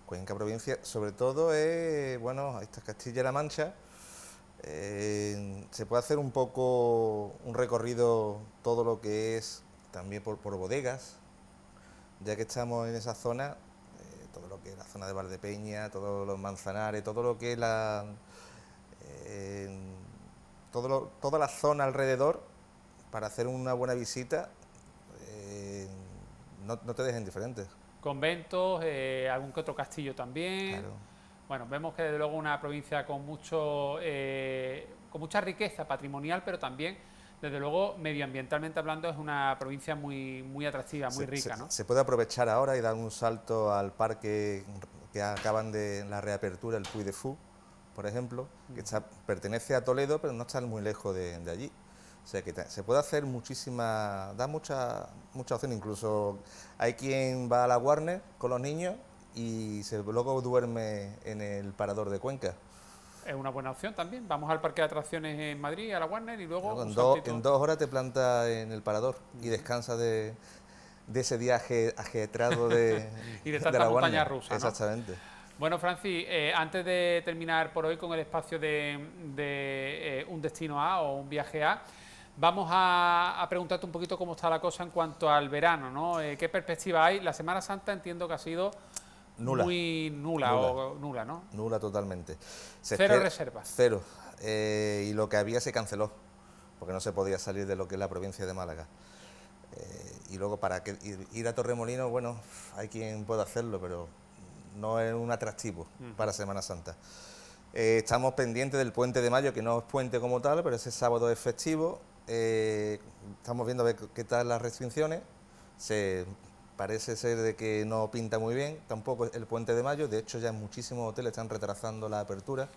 Cuenca provincia, sobre todo es, bueno, esta Castilla-La Mancha. eh, se puede hacer un poco un recorrido todo lo que es también por, por bodegas, ya que estamos en esa zona, eh, todo lo que es la zona de Valdepeña, todos los manzanares, todo lo que es la, eh, todo lo- toda la zona alrededor, para hacer una buena visita, eh, no, no te dejen diferentes. Conventos, eh, algún que otro castillo también. Claro. Bueno, vemos que desde luego una provincia con mucho, con mucha riqueza patrimonial, pero también, desde luego, medioambientalmente hablando, es una provincia muy, muy atractiva, muy se, rica, se- ¿no? se puede aprovechar ahora y dar un salto al parque que acaban de la reapertura, el Puy de Fou, por ejemplo, que está, pertenece a Toledo, pero no está muy lejos de, de allí. O sea que se puede hacer muchísima, da mucha, mucha opción. Incluso hay quien va a la Warner con los niños y se, luego duerme en el parador de Cuenca. Es una buena opción también. Vamos al parque de atracciones en Madrid, a la Warner, y luego Luego en, dos, saltito. en dos horas te plantas en el parador y descansas de, de ese día aje- ajetrado de, Y de tanta montaña Warner. rusa, ¿no? Exactamente. Bueno, Francis, eh, antes de terminar por hoy con el espacio de, de, eh, un destino A o un viaje A, vamos a, a preguntarte un poquito cómo está la cosa en cuanto al verano, ¿no? Eh, ¿Qué perspectiva hay? La Semana Santa entiendo que ha sido Nula. muy nula, Nula. o nula, ¿no? Nula totalmente. Se Cero reservas. Cero. Eh, y lo que había se canceló, porque no se podía salir de lo que es la provincia de Málaga. Eh, y luego para que, ir, ir a Torremolino, bueno, hay quien pueda hacerlo, pero no es un atractivo para Semana Santa. Eh, estamos pendientes del puente de mayo, que no es puente como tal, pero ese sábado es festivo. Estamos viendo a ver qué tal las restricciones. Se, parece ser de que no pinta muy bien tampoco el puente de mayo. De hecho, ya en muchísimos hoteles están retrasando la apertura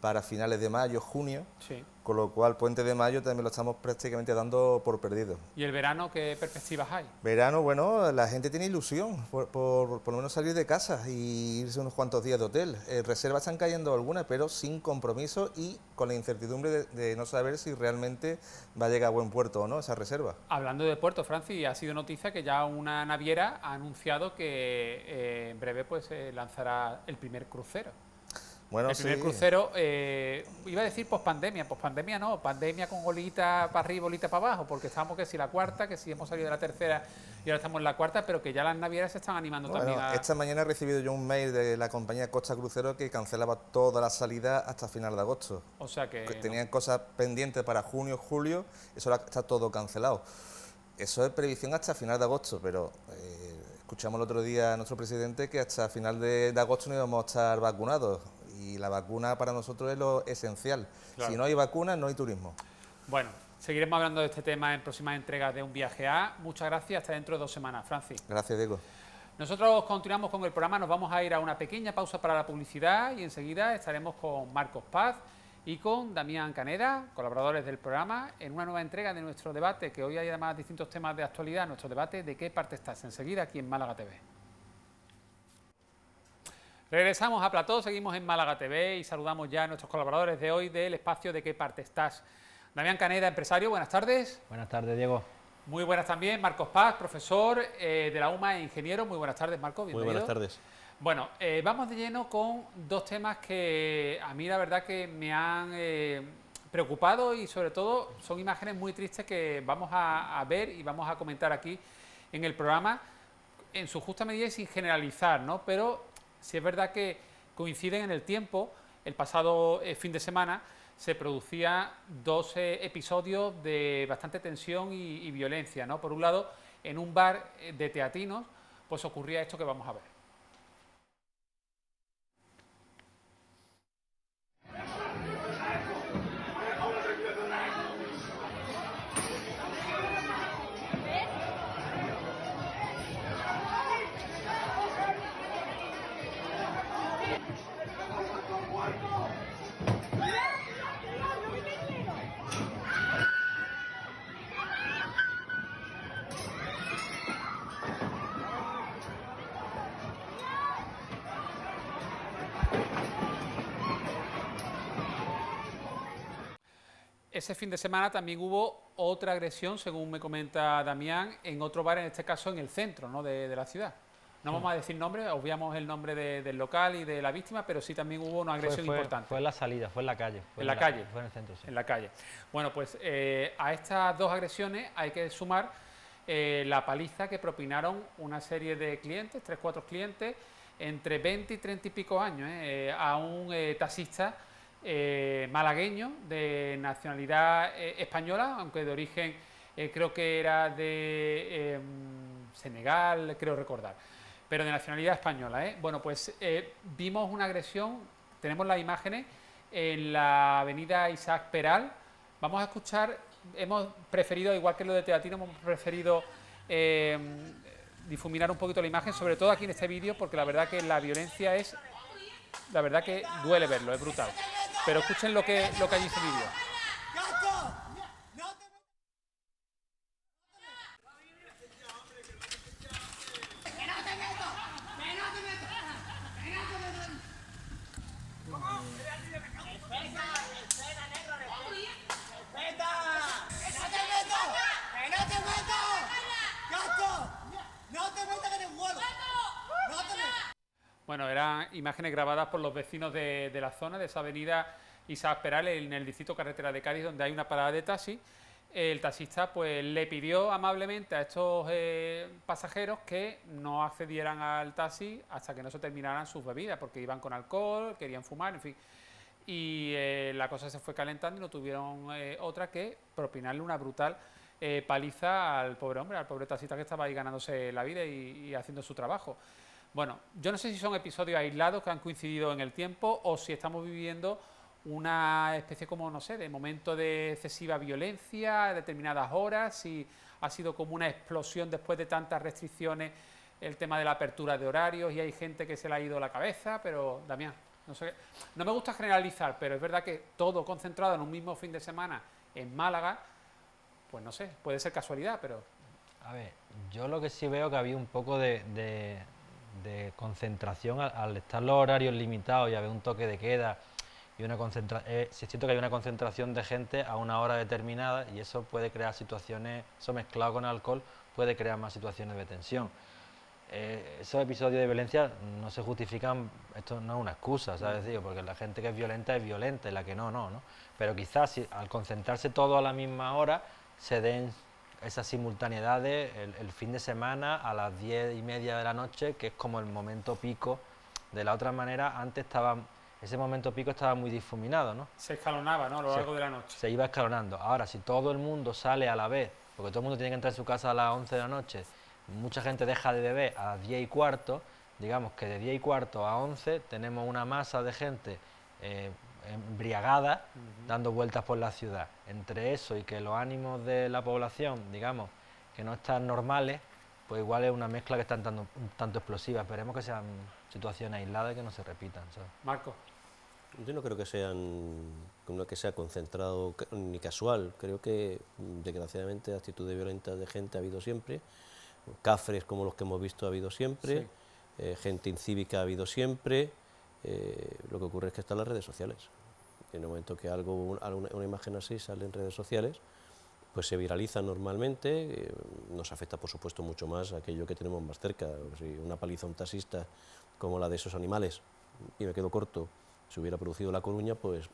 para finales de mayo, junio. Sí. Con lo cual Puente de Mayo también lo estamos prácticamente dando por perdido. ¿Y el verano qué perspectivas hay? Verano, bueno, la gente tiene ilusión por, por, por lo menos salir de casa y irse unos cuantos días de hotel. Eh, reservas están cayendo algunas, pero sin compromiso y con la incertidumbre de, de no saber si realmente va a llegar a buen puerto o no esa reserva. Hablando de puerto, Francis, ha sido noticia que ya una naviera ha anunciado que eh, en breve pues eh, lanzará el primer crucero. Bueno, el primer sí. crucero, eh, iba a decir pospandemia, pospandemia no, pandemia con bolita para arriba, bolita para abajo, porque estamos que si la cuarta, que si hemos salido de la tercera y ahora estamos en la cuarta, pero que ya las navieras se están animando Bueno, también a... esta mañana he recibido yo un mail de la compañía Costa Crucero que cancelaba toda la salida hasta final de agosto. O sea que... que no. tenían cosas pendientes para junio, julio, eso ahora está todo cancelado. Eso es previsión hasta final de agosto, pero eh, escuchamos el otro día a nuestro presidente que hasta final de, de agosto no íbamos a estar vacunados y la vacuna para nosotros es lo esencial. Claro. Si no hay vacuna, no hay turismo. Bueno, seguiremos hablando de este tema en próximas entregas de Un Viaje A. Muchas gracias, hasta dentro de dos semanas, Francis. Gracias, Diego. Nosotros continuamos con el programa, nos vamos a ir a una pequeña pausa para la publicidad y enseguida estaremos con Marcos Paz y con Damián Caneda, colaboradores del programa, en una nueva entrega de nuestro debate, que hoy hay además distintos temas de actualidad, nuestro debate de qué parte estás enseguida aquí en Málaga TV. Regresamos a Plató, seguimos en Málaga TV y saludamos ya a nuestros colaboradores de hoy del espacio de qué parte estás. Damián Caneda, empresario, buenas tardes. Buenas tardes, Diego. Muy buenas también, Marcos Paz, profesor eh, de la UMA e ingeniero. Muy buenas tardes, Marcos. Muy bienvenido. buenas tardes. Bueno, eh, vamos de lleno con dos temas que a mí la verdad que me han eh, preocupado y sobre todo son imágenes muy tristes que vamos a, a ver y vamos a comentar aquí en el programa en su justa medida y sin generalizar, ¿no? Pero si es verdad que coinciden en el tiempo. El pasado eh, fin de semana se producían dos eh, episodios de bastante tensión y, y violencia, ¿no? Por un lado, en un bar eh, de teatinos, pues ocurría esto que vamos a ver. Ese fin de semana también hubo otra agresión, según me comenta Damián, en otro bar, en este caso en el centro ¿no? de, de la ciudad. No vamos a decir nombre, obviamos el nombre de- del local y de la víctima, pero sí también hubo una agresión fue, fue- importante. Fue en la salida, fue en la calle. fue En la calle. Fue en el centro, sí. En la calle. Bueno, pues eh, a estas dos agresiones hay que sumar eh, la paliza que propinaron una serie de clientes, tres, cuatro clientes, entre 20 y 30 y pico años, ¿eh? A un taxista eh, malagueño de nacionalidad eh, española, aunque de origen eh, creo que era de eh, Senegal, creo recordar, pero de nacionalidad española. Bueno, pues vimos una agresión, tenemos las imágenes en la avenida Isaac Peral. Vamos a escuchar, hemos preferido, igual que lo de Teatino, hemos preferido eh, difuminar un poquito la imagen, sobre todo aquí en este vídeo, porque la verdad que la violencia es, la verdad que duele verlo, es brutal. Pero escuchen lo que, lo que allí se vivió. Bueno, eran imágenes grabadas por los vecinos de, la zona, de esa avenida Isaac Peral, en el distrito carretera de Cádiz, donde hay una parada de taxi. El taxista pues le pidió amablemente a estos eh, pasajeros que no accedieran al taxi hasta que no se terminaran sus bebidas, porque iban con alcohol, querían fumar, en fin. Y eh, la cosa se fue calentando y no tuvieron eh, otra que propinarle una brutal eh, paliza al pobre hombre, al pobre taxista que estaba ahí ganándose la vida y haciendo su trabajo. Bueno, yo no sé si son episodios aislados que han coincidido en el tiempo o si estamos viviendo una especie como, no sé, de momento de excesiva violencia a determinadas horas, si ha sido como una explosión después de tantas restricciones el tema de la apertura de horarios y hay gente que se le ha ido la cabeza, pero Damián. No, sé, no me gusta generalizar, pero es verdad que todo concentrado en un mismo fin de semana en Málaga, pues no sé, puede ser casualidad, pero... A ver, yo lo que sí veo que había un poco de, de- de concentración al, estar los horarios limitados y haber un toque de queda y una concentración, sí siento que hay una concentración de gente a una hora determinada y eso puede crear situaciones, eso mezclado con alcohol puede crear más situaciones de tensión. Eh, esos episodios de violencia no se justifican, esto no es una excusa, ¿sabes? Digo, porque la gente que es violenta es violenta y la que no, no, ¿no? Pero quizás si, al concentrarse todo a la misma hora se den esas simultaneidades el, el fin de semana a las diez y media de la noche, que es como el momento pico. De la otra manera, antes estaba, ese momento pico estaba muy difuminado, ¿no? Se escalonaba, ¿no? A lo Se- largo de la noche. se iba escalonando. Ahora, si todo el mundo sale a la vez, porque todo el mundo tiene que entrar en su casa a las 11 de la noche, mucha gente deja de beber a las 10 y cuarto, digamos que de 10 y cuarto a 11 tenemos una masa de gente eh, embriagada dando vueltas por la ciudad. Entre eso y que los ánimos de la población, digamos, que no están normales, pues igual es una mezcla que está un tanto, un tanto explosiva. Esperemos que sean situaciones aisladas y que no se repitan. ¿sabes? Marco. Yo no creo que sean no que sea concentrado ni casual. Creo que desgraciadamente actitudes violentas de gente ha habido siempre, cafres como los que hemos visto ha habido siempre, Sí. eh, gente incívica ha habido siempre. Eh, lo que ocurre es que están las redes sociales. En el momento que algo, una imagen así sale en redes sociales, pues se viraliza normalmente, eh, nos afecta por supuesto mucho más aquello que tenemos más cerca. Si una paliza a un taxista como la de esos animales, y me quedo corto, si hubiera producido La Coruña, pues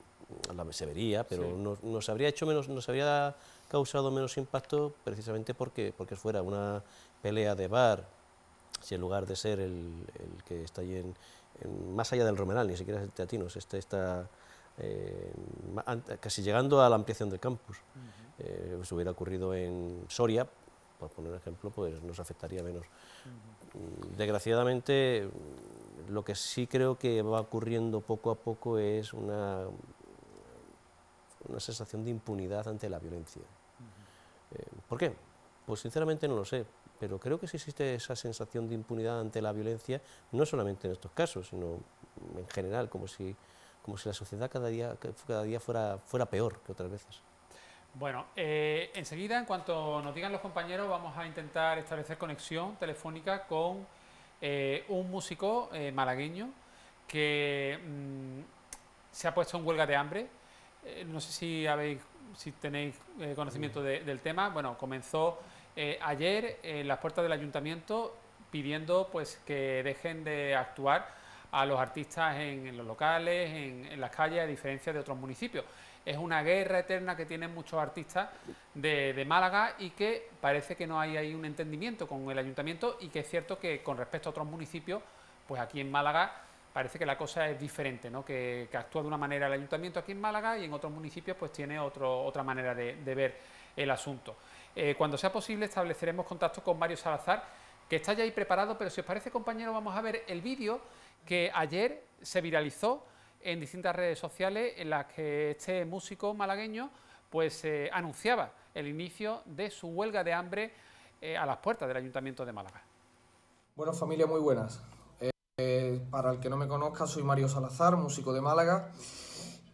la, se vería, pero Sí. nos, nos habría hecho menos, nos habría causado menos impacto precisamente porque, porque fuera una pelea de bar, si en lugar de ser el, el que está ahí en, en- más allá del Romeral, ni siquiera es el Teatinos, este está eh, ma- an- casi llegando a la ampliación del campus. Eh, si hubiera ocurrido en Soria, por poner un ejemplo, pues nos afectaría menos. Mm, Desgraciadamente, lo que sí creo que va ocurriendo poco a poco es una, una sensación de impunidad ante la violencia. Eh, ¿Por qué? Pues sinceramente no lo sé, pero creo que sí existe esa sensación de impunidad ante la violencia, no solamente en estos casos, sino en general, como si, como si la sociedad cada día, cada día fuera, fuera peor que otras veces. Bueno, eh, enseguida, en cuanto nos digan los compañeros, vamos a intentar establecer conexión telefónica con eh, un músico eh, malagueño que mm, se ha puesto en huelga de hambre. Eh, no sé si habéis, si tenéis eh, conocimiento de- del tema. Bueno, comenzó eh, ayer en las puertas del ayuntamiento pidiendo pues que dejen de actuar a los artistas en, los locales, en, las calles, a diferencia de otros municipios. Es una guerra eterna que tienen muchos artistas de, Málaga y que parece que no hay ahí un entendimiento con el ayuntamiento y que es cierto que con respecto a otros municipios, pues aquí en Málaga parece que la cosa es diferente, ¿no? que, actúa de una manera el ayuntamiento aquí en Málaga y en otros municipios pues tiene otro, otra manera de ver el asunto. Eh, cuando sea posible estableceremos contacto con Mario Salazar, que está ya ahí preparado, pero si os parece compañero vamos a ver el vídeo que ayer se viralizó en distintas redes sociales en las que este músico malagueño pues eh, anunciaba el inicio de su huelga de hambre eh, a las puertas del Ayuntamiento de Málaga. Bueno, familia, muy buenas. Para el que no me conozca, soy Mario Salazar, músico de Málaga,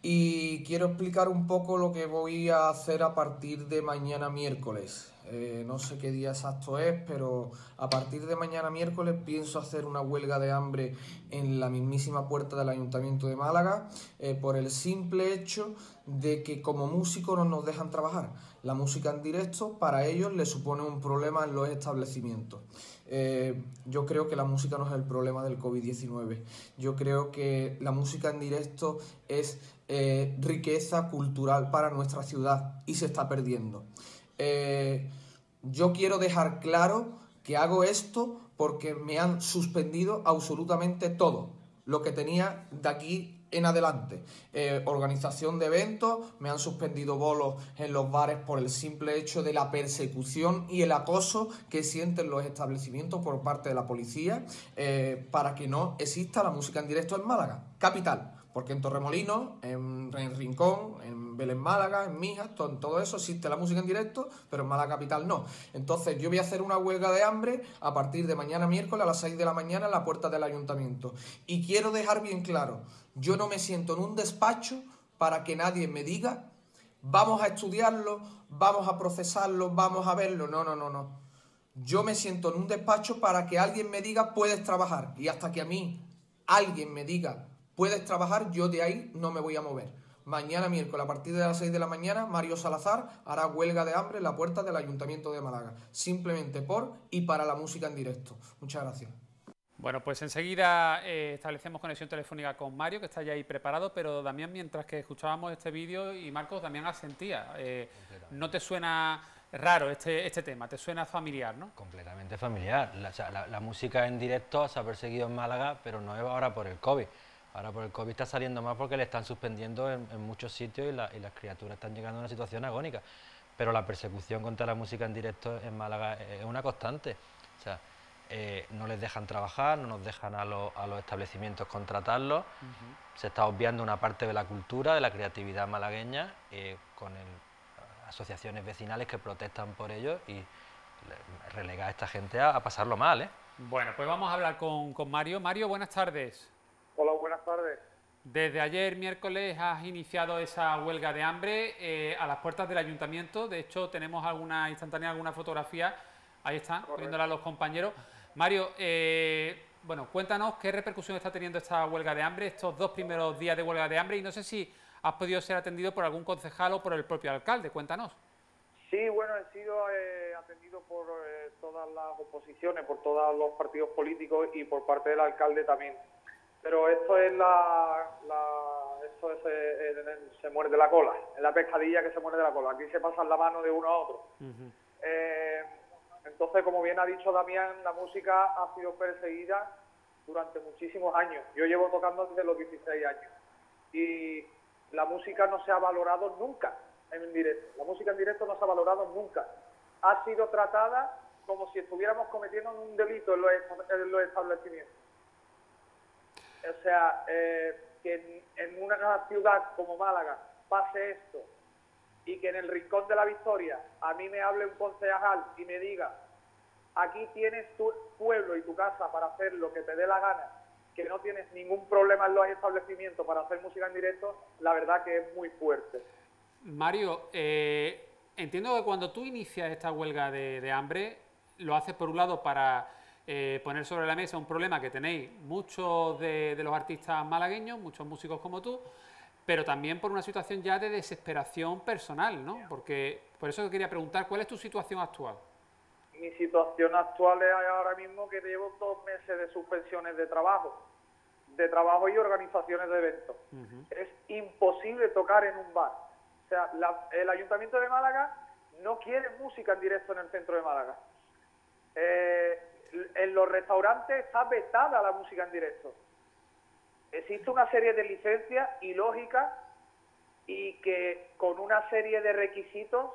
y quiero explicar un poco lo que voy a hacer a partir de mañana miércoles. Eh, no sé qué día exacto es, pero a partir de mañana miércoles pienso hacer una huelga de hambre en la mismísima puerta del Ayuntamiento de Málaga eh, por el simple hecho de que como músicos no nos dejan trabajar. La música en directo para ellos les supone un problema en los establecimientos. Eh, yo creo que la música no es el problema del COVID-19. Yo creo que la música en directo es eh, riqueza cultural para nuestra ciudad y se está perdiendo. Eh, yo quiero dejar claro que hago esto porque me han suspendido absolutamente todo lo que tenía de aquí en adelante. Eh, organización de eventos, me han suspendido bolos en los bares por el simple hecho de la persecución y el acoso que sienten los establecimientos por parte de la policía para que no exista la música en directo en Málaga, capital. Porque en Torremolinos, en, Rincón, en Belén Málaga, en Mijas, en todo eso existe la música en directo, pero en Málaga capital no. Entonces yo voy a hacer una huelga de hambre a partir de mañana miércoles a las 6 de la mañana en la puerta del ayuntamiento. Y quiero dejar bien claro, yo no me siento en un despacho para que nadie me diga, vamos a estudiarlo, vamos a procesarlo, vamos a verlo. No, no, no, no. Yo me siento en un despacho para que alguien me diga, puedes trabajar. Y hasta que a mí alguien me diga, puedes trabajar, yo de ahí no me voy a mover. Mañana miércoles a partir de las 6 de la mañana, Mario Salazar hará huelga de hambre en la puerta del Ayuntamiento de Málaga. Simplemente por y para la música en directo. Muchas gracias. Bueno, pues enseguida eh, establecemos conexión telefónica con Mario, que está ya ahí preparado, pero Damián, mientras que escuchábamos este vídeo y Marcos, Damián asentía. Eh, ¿No te suena raro este, este tema? ¿Te suena familiar, no? Completamente familiar. La, o sea, la- la música en directo se ha perseguido en Málaga, pero no es ahora por el COVID. Ahora por el COVID está saliendo más porque le están suspendiendo en, en muchos sitios y, la- y las criaturas están llegando a una situación agónica. Pero la persecución contra la música en directo en Málaga es una constante. O sea, eh, no les dejan trabajar, no nos dejan a, los- a los establecimientos contratarlos. Se está obviando una parte de la cultura, de la creatividad malagueña, eh, con el- asociaciones vecinales que protestan por ello y le- relega a esta gente a, a pasarlo mal, ¿eh? Bueno, pues vamos a hablar con, con Mario. Mario, buenas tardes. Buenas tardes. Desde ayer miércoles has iniciado esa huelga de hambre eh, a las puertas del ayuntamiento. De hecho, tenemos alguna instantánea, alguna fotografía. Ahí está, poniéndola a los compañeros. Mario, eh, bueno, cuéntanos qué repercusión está teniendo esta huelga de hambre, estos dos primeros días de huelga de hambre, y no sé si has podido ser atendido por algún concejal o por el propio alcalde. Cuéntanos. Sí, bueno, he sido eh, atendido por eh, todas las oposiciones, por todos los partidos políticos y por parte del alcalde también. Pero esto es la, la- esto es, eh, el- el- se muerde la cola, es la pescadilla que se muerde la cola. Aquí se pasan la mano de uno a otro. Eh, entonces, como bien ha dicho Damián, la música ha sido perseguida durante muchísimos años. Yo llevo tocando desde los 16 años y la música no se ha valorado nunca en directo. La música en directo no se ha valorado nunca. Ha sido tratada como si estuviéramos cometiendo un delito en los, esta- en los establecimientos. O sea, eh, que en, una ciudad como Málaga pase esto y que en el rincón de la victoria a mí me hable un concejal y me diga, aquí tienes tu pueblo y tu casa para hacer lo que te dé la gana, que no tienes ningún problema en los establecimientos para hacer música en directo, la verdad que es muy fuerte. Mario, eh, entiendo que cuando tú inicias esta huelga de, de hambre, lo haces por un lado para eh, poner sobre la mesa un problema que tenéis muchos de, de los artistas malagueños, muchos músicos como tú, pero también por una situación ya de desesperación personal, ¿no? Porque por eso te quería preguntar, ¿cuál es tu situación actual? Mi situación actual es ahora mismo que llevo dos meses de suspensiones de trabajo, de trabajo y organizaciones de eventos. Es imposible tocar en un bar. O sea, la- el Ayuntamiento de Málaga no quiere música en directo en el centro de Málaga. Eh, en los restaurantes está vetada la música en directo. Existe una serie de licencias ilógicas y que con una serie de requisitos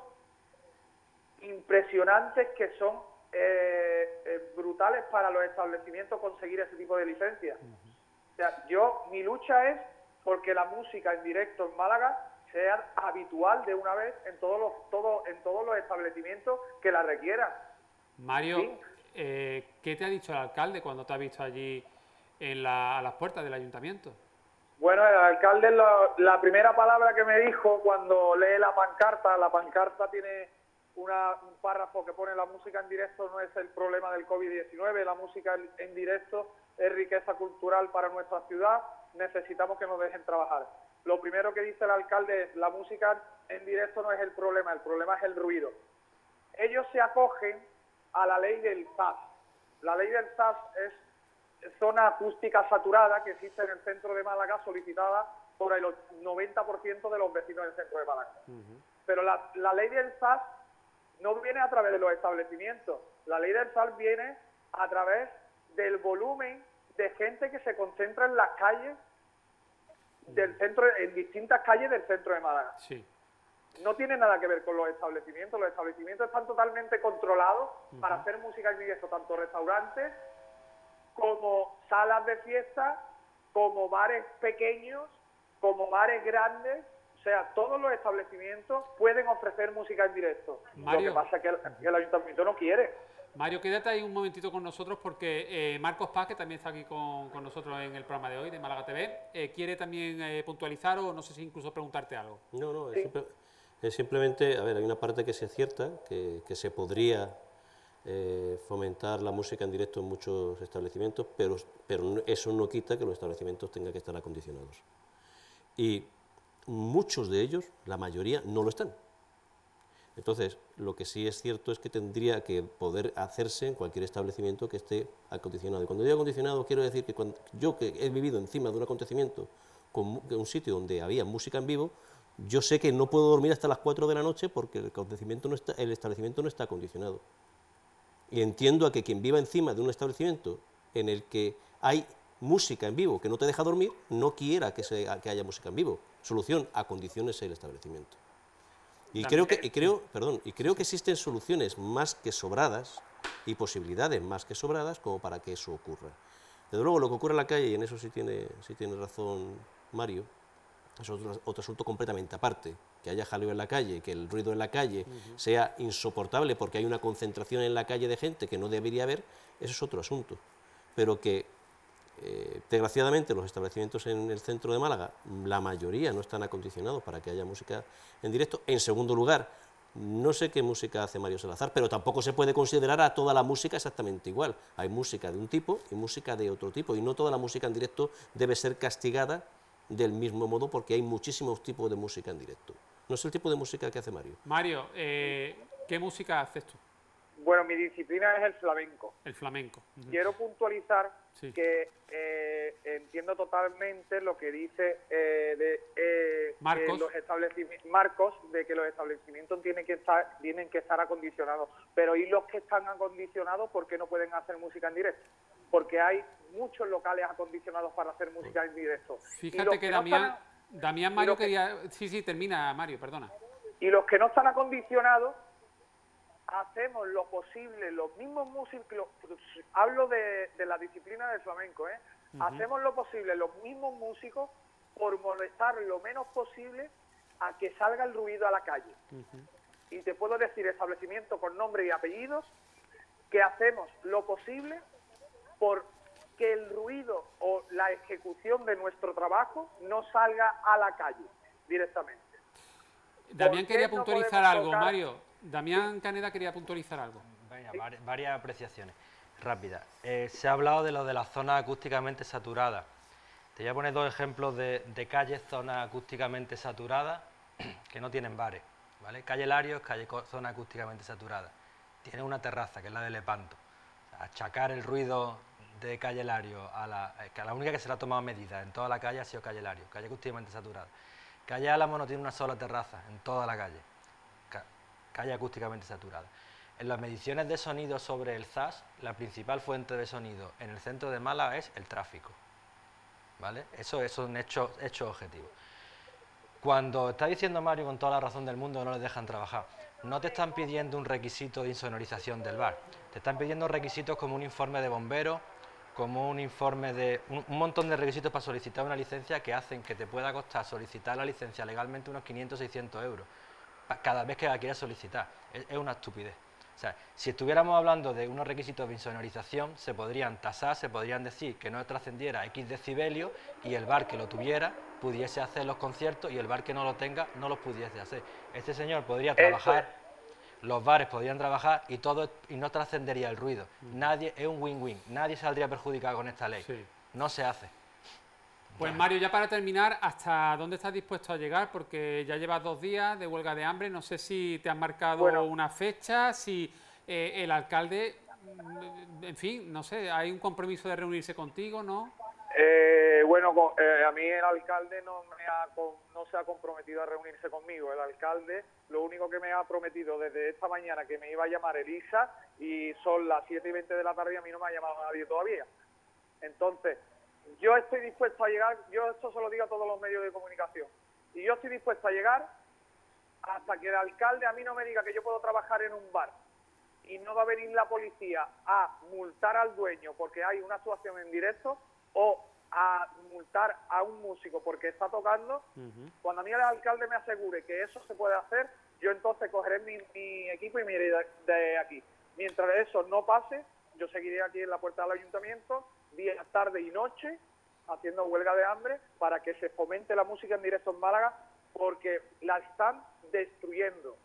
impresionantes que son eh, eh, brutales para los establecimientos conseguir ese tipo de licencias. O sea, yo, mi lucha es porque la música en directo en Málaga sea habitual de una vez en todos los, todo, en todos los establecimientos que la requieran. Mario, Sí. Eh, ¿qué te ha dicho el alcalde cuando te ha visto allí en la- a las puertas del ayuntamiento? Bueno, el alcalde, la, la primera palabra que me dijo cuando lee la pancarta, la pancarta tiene una- un párrafo que pone la música en directo no es el problema del COVID-19, la música en- directo es riqueza cultural para nuestra ciudad, necesitamos que nos dejen trabajar. Lo primero que dice el alcalde es la música en directo no es el problema, el problema es el ruido. Ellos se acogen a la ley del SAS. La ley del SAS es zona acústica saturada que existe en el centro de Málaga, solicitada por el 90% de los vecinos del centro de Málaga. Pero la, la ley del SAS no viene a través de los establecimientos. La ley del SAS viene a través del volumen de gente que se concentra en las calles del centro, en distintas calles del centro de Málaga. Sí. No tiene nada que ver con los establecimientos. Los establecimientos están totalmente controlados para hacer música en directo, tanto restaurantes como salas de fiesta, como bares pequeños, como bares grandes. O sea, todos los establecimientos pueden ofrecer música en directo. Lo Mario. que pasa es que el, que el ayuntamiento no quiere. Mario, quédate ahí un momentito con nosotros porque eh, Marcos Paz, que también está aquí con, con nosotros en el programa de hoy de Málaga TV, eh, quiere también eh, puntualizar o no sé si incluso preguntarte algo. No, no, es, simple- es simplemente, a ver, hay una parte que se acierta, que, que se podría eh, fomentar la música en directo en muchos establecimientos, pero, pero eso no quita que los establecimientos tengan que estar acondicionados. Y muchos de ellos, la mayoría, no lo están. Entonces, lo que sí es cierto es que tendría que poder hacerse en cualquier establecimiento que esté acondicionado. Y cuando digo acondicionado, quiero decir que cuando, yo que he vivido encima de un acontecimiento, con un sitio donde había música en vivo, yo sé que no puedo dormir hasta las 4 de la noche porque el, acontecimiento no está, el establecimiento no está acondicionado. Y entiendo a que quien viva encima de un establecimiento en el que hay música en vivo que no te deja dormir, no quiera que, se, que haya música en vivo. Solución, acondicione el establecimiento. Y creo, que, y, creo, perdón, y creo que existen soluciones más que sobradas y posibilidades más que sobradas como para que eso ocurra. Desde luego, lo que ocurre en la calle, y en eso sí tiene, sí tiene razón Mario, es otro, otro asunto completamente aparte. Que haya jaleo en la calle, que el ruido en la calle sea insoportable porque hay una concentración en la calle de gente que no debería haber, eso es otro asunto. Pero que, eh, desgraciadamente, los establecimientos en el centro de Málaga, la mayoría no están acondicionados para que haya música en directo. En segundo lugar, no sé qué música hace Mario Salazar, pero tampoco se puede considerar a toda la música exactamente igual. Hay música de un tipo y música de otro tipo, y no toda la música en directo debe ser castigada del mismo modo porque hay muchísimos tipos de música en directo. No es el tipo de música que hace Mario. Mario, eh, ¿qué música haces tú? Bueno, mi disciplina es el flamenco. El flamenco. Quiero puntualizar Sí. que eh, entiendo totalmente lo que dice eh, de, eh, Marcos. que los establecimientos Marcos de que los establecimientos tienen que estar tienen que estar acondicionados. Pero y los que están acondicionados, ¿por qué no pueden hacer música en directo? Porque hay muchos locales acondicionados para hacer música en directo. Fíjate que no Damián, están- Damián Mario que- quería... Sí, sí, termina Mario, perdona. y los que no están acondicionados hacemos lo posible, los mismos músicos, los- hablo de, de la disciplina del flamenco, ¿eh? Hacemos lo posible, los mismos músicos, por molestar lo menos posible a que salga el ruido a la calle. Y te puedo decir establecimiento con nombre y apellidos que hacemos lo posible por que el ruido o la ejecución de nuestro trabajo no salga a la calle directamente. Damián quería puntualizar algo, tocar? Mario. Damián Caneda quería puntualizar algo. Venga, vari- varias apreciaciones rápidas. Eh, se ha hablado de lo de las zonas acústicamente saturadas. Te voy a poner dos ejemplos de, de calles, zonas acústicamente saturadas, que no tienen bares. ¿vale? Calle Larios, calle zona acústicamente saturada. Tiene una terraza, que es la de Lepanto. O sea, achacar el ruido de Calle Lario a la, eh, que la única que se le ha tomado medida en toda la calle ha sido Calle Lario, calle acústicamente saturada. Calle Álamo no tiene una sola terraza en toda la calle ca- calle acústicamente saturada. En las mediciones de sonido sobre el ZAS, la principal fuente de sonido en el centro de Málaga es el tráfico. ¿Vale? Eso, eso es un hecho, hecho objetivo. Cuando está diciendo Mario con toda la razón del mundo no les dejan trabajar, no te están pidiendo un requisito de insonorización del bar, te están pidiendo requisitos como un informe de bomberos, como un informe de un, un montón de requisitos para solicitar una licencia que hacen que te pueda costar solicitar la licencia legalmente unos 500 600 euros cada vez que la quieras solicitar. Es, es una estupidez. O sea, si estuviéramos hablando de unos requisitos de insonorización, se podrían tasar, se podrían decir que no trascendiera X decibelios y el bar que lo tuviera pudiese hacer los conciertos y el bar que no lo tenga no los pudiese hacer. Este señor podría trabajar, los bares podrían trabajar y todo y no trascendería el ruido. Nadie es un win-win, nadie saldría perjudicado con esta ley. No se hace. Pues Mario, ya para terminar, ¿hasta dónde estás dispuesto a llegar? Porque ya llevas dos días de huelga de hambre, no sé si te han marcado Bueno. una fecha, si eh, el alcalde, mm, en fin, no sé, hay un compromiso de reunirse contigo, ¿no? Eh, bueno, eh, a mí el alcalde no, me ha no se ha comprometido a reunirse conmigo. El alcalde lo único que me ha prometido desde esta mañana que me iba a llamar Elisa y son las 7 y 20 de la tarde y a mí no me ha llamado nadie todavía. Entonces, yo estoy dispuesto a llegar, yo esto se lo digo a todos los medios de comunicación, y yo estoy dispuesto a llegar hasta que el alcalde a mí no me diga que yo puedo trabajar en un bar y no va a venir la policía a multar al dueño porque hay una actuación en directo o a multar a un músico porque está tocando, cuando a mí el alcalde me asegure que eso se puede hacer, yo entonces cogeré mi, mi equipo y me iré de, de aquí. Mientras eso no pase, yo seguiré aquí en la puerta del ayuntamiento, día, tarde y noche, haciendo huelga de hambre para que se fomente la música en directo en Málaga, porque la están destruyendo.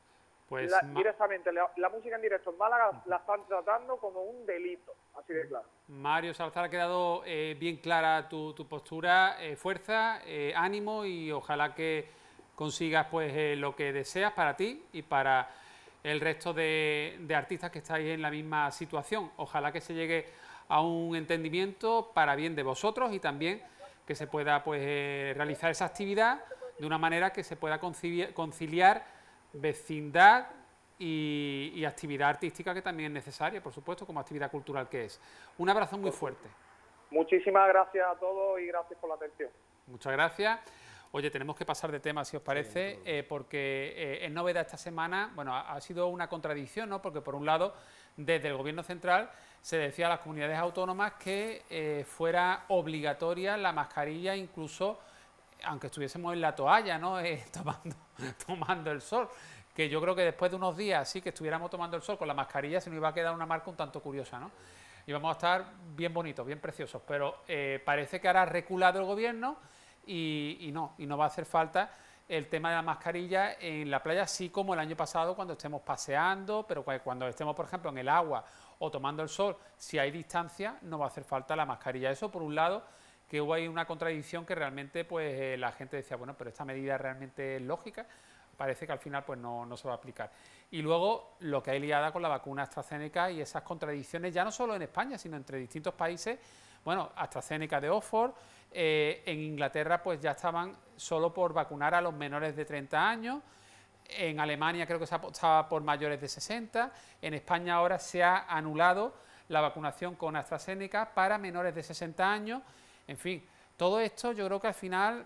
Pues La- directamente, la, la música en directo en Málaga la están tratando como un delito, así de claro. Mario Salazar, ha quedado eh, bien clara tu, tu postura, eh, fuerza, eh, ánimo y ojalá que consigas pues lo que deseas para ti y para el resto de, de artistas que estáis en la misma situación. Ojalá que se llegue a un entendimiento para bien de vosotros y también que se pueda pues realizar esa actividad de una manera que se pueda conciliar, conciliar vecindad y, y actividad artística que también es necesaria, por supuesto, como actividad cultural que es. Un abrazo muy fuerte. Muchísimas gracias a todos y gracias por la atención. Muchas gracias. Oye, tenemos que pasar de tema, si os parece, eh, porque eh, en novedad esta semana, bueno, ha, ha sido una contradicción, ¿no? Porque por un lado, desde el Gobierno central se decía a las comunidades autónomas que eh, fuera obligatoria la mascarilla, incluso aunque estuviésemos en la toalla, ¿no? Eh, tomando, tomando el sol. Que yo creo que después de unos días, sí, que estuviéramos tomando el sol con la mascarilla, se nos iba a quedar una marca un tanto curiosa, ¿no? Y vamos a estar bien bonitos, bien preciosos. Pero eh, parece que ahora ha reculado el gobierno y, no, y no va a hacer falta el tema de la mascarilla en la playa, así como el año pasado cuando estemos paseando, pero cua- cuando estemos, por ejemplo, en el agua o tomando el sol, si hay distancia, no va a hacer falta la mascarilla. Eso, por un lado, que hubo ahí una contradicción que realmente pues eh, la gente decía, bueno, pero esta medida realmente es lógica, parece que al final pues no, no se va a aplicar. Y luego lo que hay liada con la vacuna AstraZeneca y esas contradicciones, ya no solo en España, sino entre distintos países, bueno, AstraZeneca de Oxford, eh, en Inglaterra pues ya estaban solo por vacunar a los menores de 30 años, en Alemania creo que se apostaba por mayores de 60, en España ahora se ha anulado la vacunación con AstraZeneca para menores de 60 años, en fin, todo esto yo creo que al final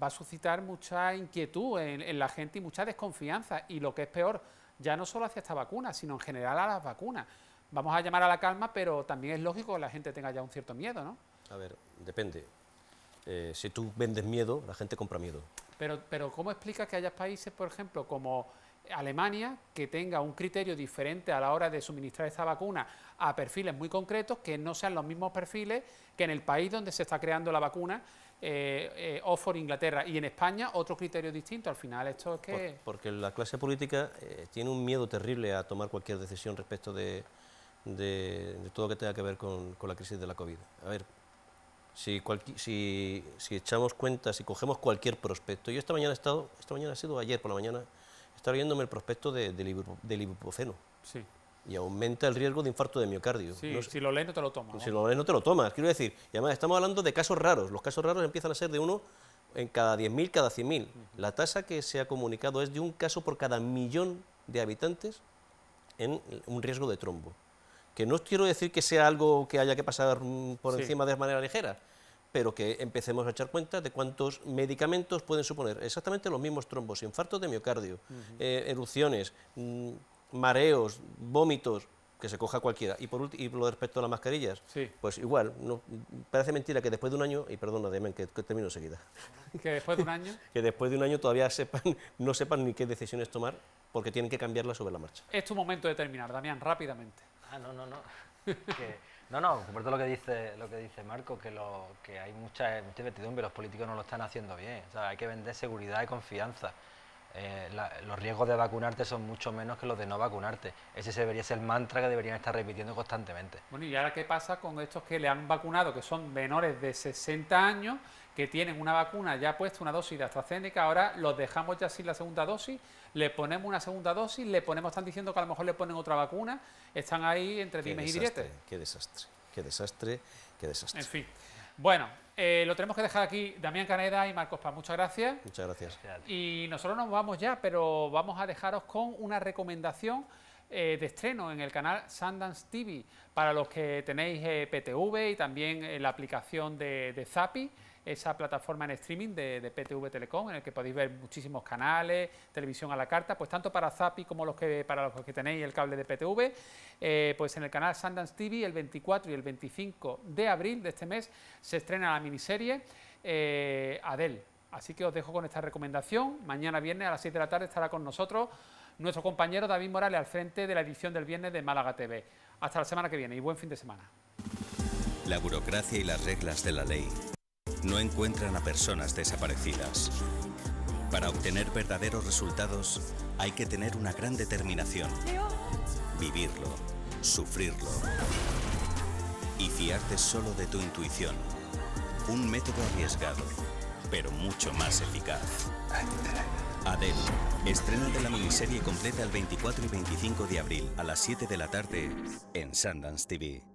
va a suscitar mucha inquietud en, en la gente y mucha desconfianza. Y lo que es peor, ya no solo hacia esta vacuna, sino en general a las vacunas. Vamos a llamar a la calma, pero también es lógico que la gente tenga ya un cierto miedo, ¿no? A ver, depende. Eh, si tú vendes miedo, la gente compra miedo. Pero, pero ¿cómo explica que haya países, por ejemplo, como Alemania, que tenga un criterio diferente a la hora de suministrar esta vacuna a perfiles muy concretos, que no sean los mismos perfiles que en el país donde se está creando la vacuna, eh, eh, Oxford, Inglaterra, y en España otro criterio distinto? Al final esto es que... Por- porque la clase política eh, tiene un miedo terrible a tomar cualquier decisión respecto de, de- de todo lo que tenga que ver con, con la crisis de la COVID. A ver, si, si echamos cuenta, si cogemos cualquier prospecto, yo esta mañana he estado, esta mañana ha sido ayer por la mañana, estaba leyéndome el prospecto de- del ibupro- del ibuprofeno Sí. y aumenta el riesgo de infarto de miocardio. Sí, No sé- si lo lees no te lo tomas. si lo lees no te lo tomas, quiero decir. Y además estamos hablando de casos raros. Los casos raros empiezan a ser de uno en cada 10.000, cada 100.000. La tasa que se ha comunicado es de un caso por cada millón de habitantes en un riesgo de trombo. Que no quiero decir que sea algo que haya que pasar mm, por Sí. encima de manera ligera, pero que empecemos a echar cuenta de cuántos medicamentos pueden suponer exactamente los mismos trombos, infartos de miocardio, eh, erupciones, mm, mareos, vómitos, que se coja cualquiera. Y por último, y lo respecto a las mascarillas, Sí. pues igual, no, parece mentira que después de un año, y perdona, Demen, que, que termino enseguida, Que después de un año... que después de un año todavía sepan, no sepan ni qué decisiones tomar, porque tienen que cambiarlas sobre la marcha. Es tu momento de terminar, Damián, rápidamente. Ah, no, no, no. Que- no, no, comparto lo que dice, lo que dice Marco, que, lo, que hay mucha, incertidumbre, los políticos no lo están haciendo bien. O sea, hay que vender seguridad y confianza. Eh, los riesgos de vacunarte son mucho menos que los de no vacunarte. Ese debería ser el mantra que deberían estar repitiendo constantemente. Bueno, ¿y ahora qué pasa con estos que le han vacunado, que son menores de 60 años, que tienen una vacuna ya puesta, una dosis de AstraZeneca, ahora los dejamos ya sin la segunda dosis, le ponemos una segunda dosis, le ponemos, están diciendo que a lo mejor le ponen otra vacuna, están ahí entre Qué dimes y diretes. qué desastre, qué desastre, qué desastre. En fin. Bueno, eh, lo tenemos que dejar aquí, Damián Caneda y Marcos Paz. Muchas gracias. Muchas gracias. Y nosotros nos vamos ya, pero vamos a dejaros con una recomendación eh, de estreno en el canal Sundance TV para los que tenéis eh, PTV y también la aplicación de, de Zapi esa plataforma en streaming de, PTV Telecom, en el que podéis ver muchísimos canales, televisión a la carta, pues tanto para Zapi como los que, para los que tenéis el cable de PTV, eh, pues en el canal Sundance TV el 24 y el 25 de abril de este mes se estrena la miniserie eh, Adel. Así que os dejo con esta recomendación. Mañana viernes a las 6 de la tarde estará con nosotros nuestro compañero David Morales al frente de la edición del viernes de Málaga TV. Hasta la semana que viene y buen fin de semana. La burocracia y las reglas de la ley no encuentran a personas desaparecidas. Para obtener verdaderos resultados hay que tener una gran determinación, vivirlo, sufrirlo y fiarte solo de tu intuición. Un método arriesgado, pero mucho más eficaz. Adel, estreno de la miniserie completa el 24 y 25 de abril a las 7 de la tarde en Sundance TV.